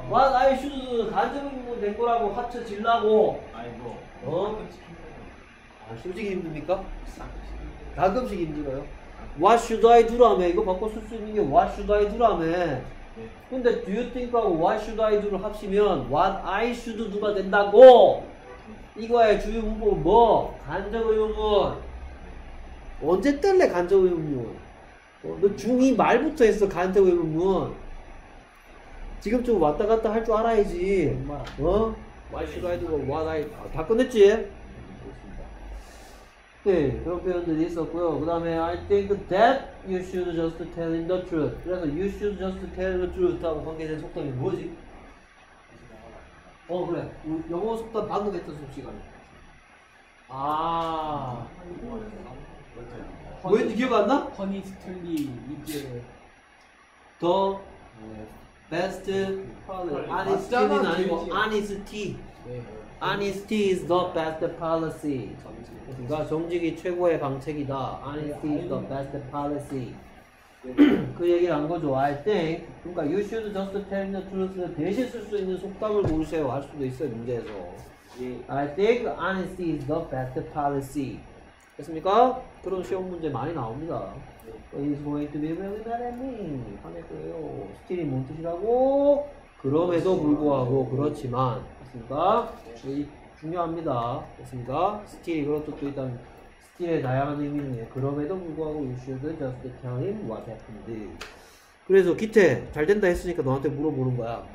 what I should do 간접의문 된 거라고 합쳐 질라고 아이고. 어? 아 솔직히 힘듭니까? 가끔씩 힘들어요 what should I do라며 이거 바꿔 쓸 수 있는 게 what should I do라며 네. 근데 do you think하고 what should I do를 합치면 what I should do가 된다고 이거의 주요 문법은 뭐? 간접의문문 언제 뗄래 간접의문문 어, 너 중2 말부터 했어 간접의문문 지금 좀 왔다 갔다 할 줄 알아야지 정말. 어? what I 아, 다 끝냈지? 네, 그런 표현들이 있었고요. 그 다음에 I think that you should just tell him the truth. 그래서 you should just tell the truth 하고 관계된 속담이 뭐지? 어 그래 우- 영어 속담 방금 했던 수업 시간에 아 뭐였지 기억 안 나? 허니스틀리 이게 The best policy honesty는 맞잖아, 아니고 네. Honesty is the best policy. 그러니까 정직이 최고의 방책이다. Honesty is the best policy. 그 얘기를 한 거죠. I think. 그러니까 you should just tell the truth 대신 쓸 수 있는 속담을 고르세요. 할 수도 있어요. 문제에서. I think honesty is the best policy. 됐습니까? 그런 시험 문제 많이 나옵니다. He's going to be really mad at me. 화낼 거예요. 스틸이 뭔 뜻이라고? 그럼에도 불구하고 그렇지만 됐습니까? 이 중요합니다. 됐습니까? 스틸이 그런 뜻도 있다는 스틸의 다양한 의미 중에 그럼에도 불구하고 you should just tell him what happened. 그래서 기태 잘 된다 했으니까 너한테 물어보는 거야.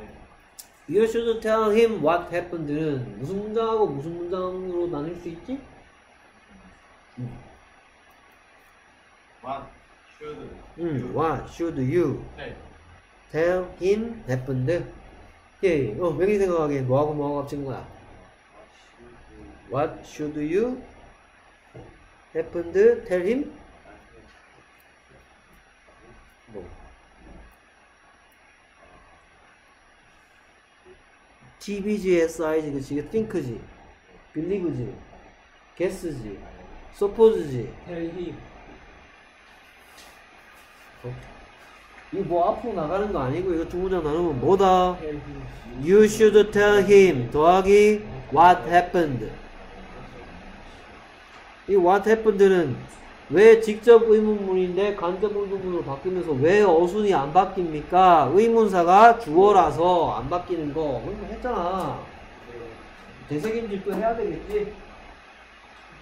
You should tell him what happened는 무슨 문장하고 무슨 문장으로 나눌 수 있지? What should 음, what should you tell? tell him happened? 예, 어, 명이 생각하기엔 뭐하고 뭐하고 합치는 거야? What should you happened tell him? 뭐? 사이즈 그치? 이게 think지, believe지, guess지, suppose지. Tell him. 이거 뭐 앞으로 나가는 거 아니고 이거 두 문장 나누면 뭐다? Tell him. You should tell him 더하기 what happened. 이 what happened는 왜 직접 의문문인데 간접 의문문으로 바뀌면서 왜 어순이 안 바뀝니까? 의문사가 주어라서 안 바뀌는 거. 거 했잖아. 대세김질 또 해야 되겠지?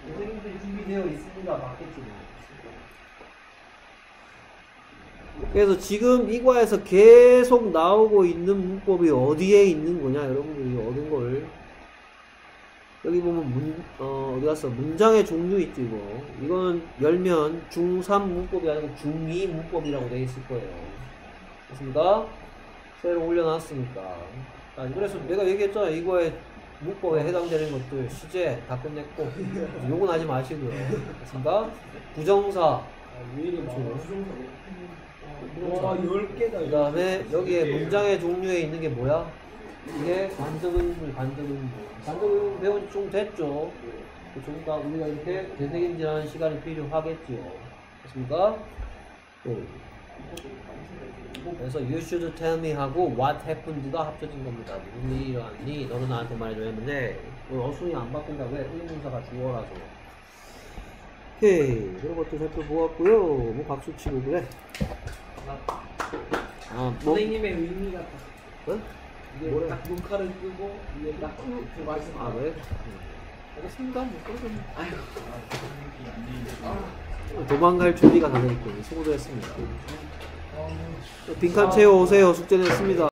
대세김질 준비되어 있습니다. 맞겠지 뭐. 그래서 지금 이과에서 계속 나오고 있는 문법이 어디에 있는 거냐 여러분들이 얻은 걸 여기 보면 문, 어, 어디 갔어? 문장의 종류 있지, 이거. 이건 열면 중3 문법이 아니고 중2 문법이라고 돼 있을 거예요. 됐습니까? 새로 올려놨으니까. 자, 그래서 내가 얘기했잖아. 이거에 문법에 해당되는 것들 시제 다 끝냈고. 요건 하지 마시고요. 됐습니까? 부정사. 아, 왜 이리 많아? 와, 10개다. 그 다음에 여기에 문장의 종류에 있는 게 뭐야? 이게 관적의문, 관적의문. 관적의문 배운 지 좀 됐죠? 그러니까 우리가 이렇게 되새김질하는 시간이 필요하겠지요. 됐습니까? 또. 그래서 you should tell me 하고 what happened가 합쳐진 겁니다. 무슨 일이 일어났니? 너는 나한테 말해줘 했는데 그 어순이 안 바꾼다. 왜? 의문사가 주어라서. 오케이. 그런 것도 살펴보았고요. 뭐 박수 치고 그래. 아, 뭐, 선생님의 의미가 딱 어? 이게 뭐래? 딱 눈칼을 끄고 이게 딱그 말씀 아, 왜? 알겠습니다. 뭐, 그러면. 도망갈 준비가 다 되어 있고, 수고도 했습니다. 빈칸 채워 오세요. 숙제 냈습니다.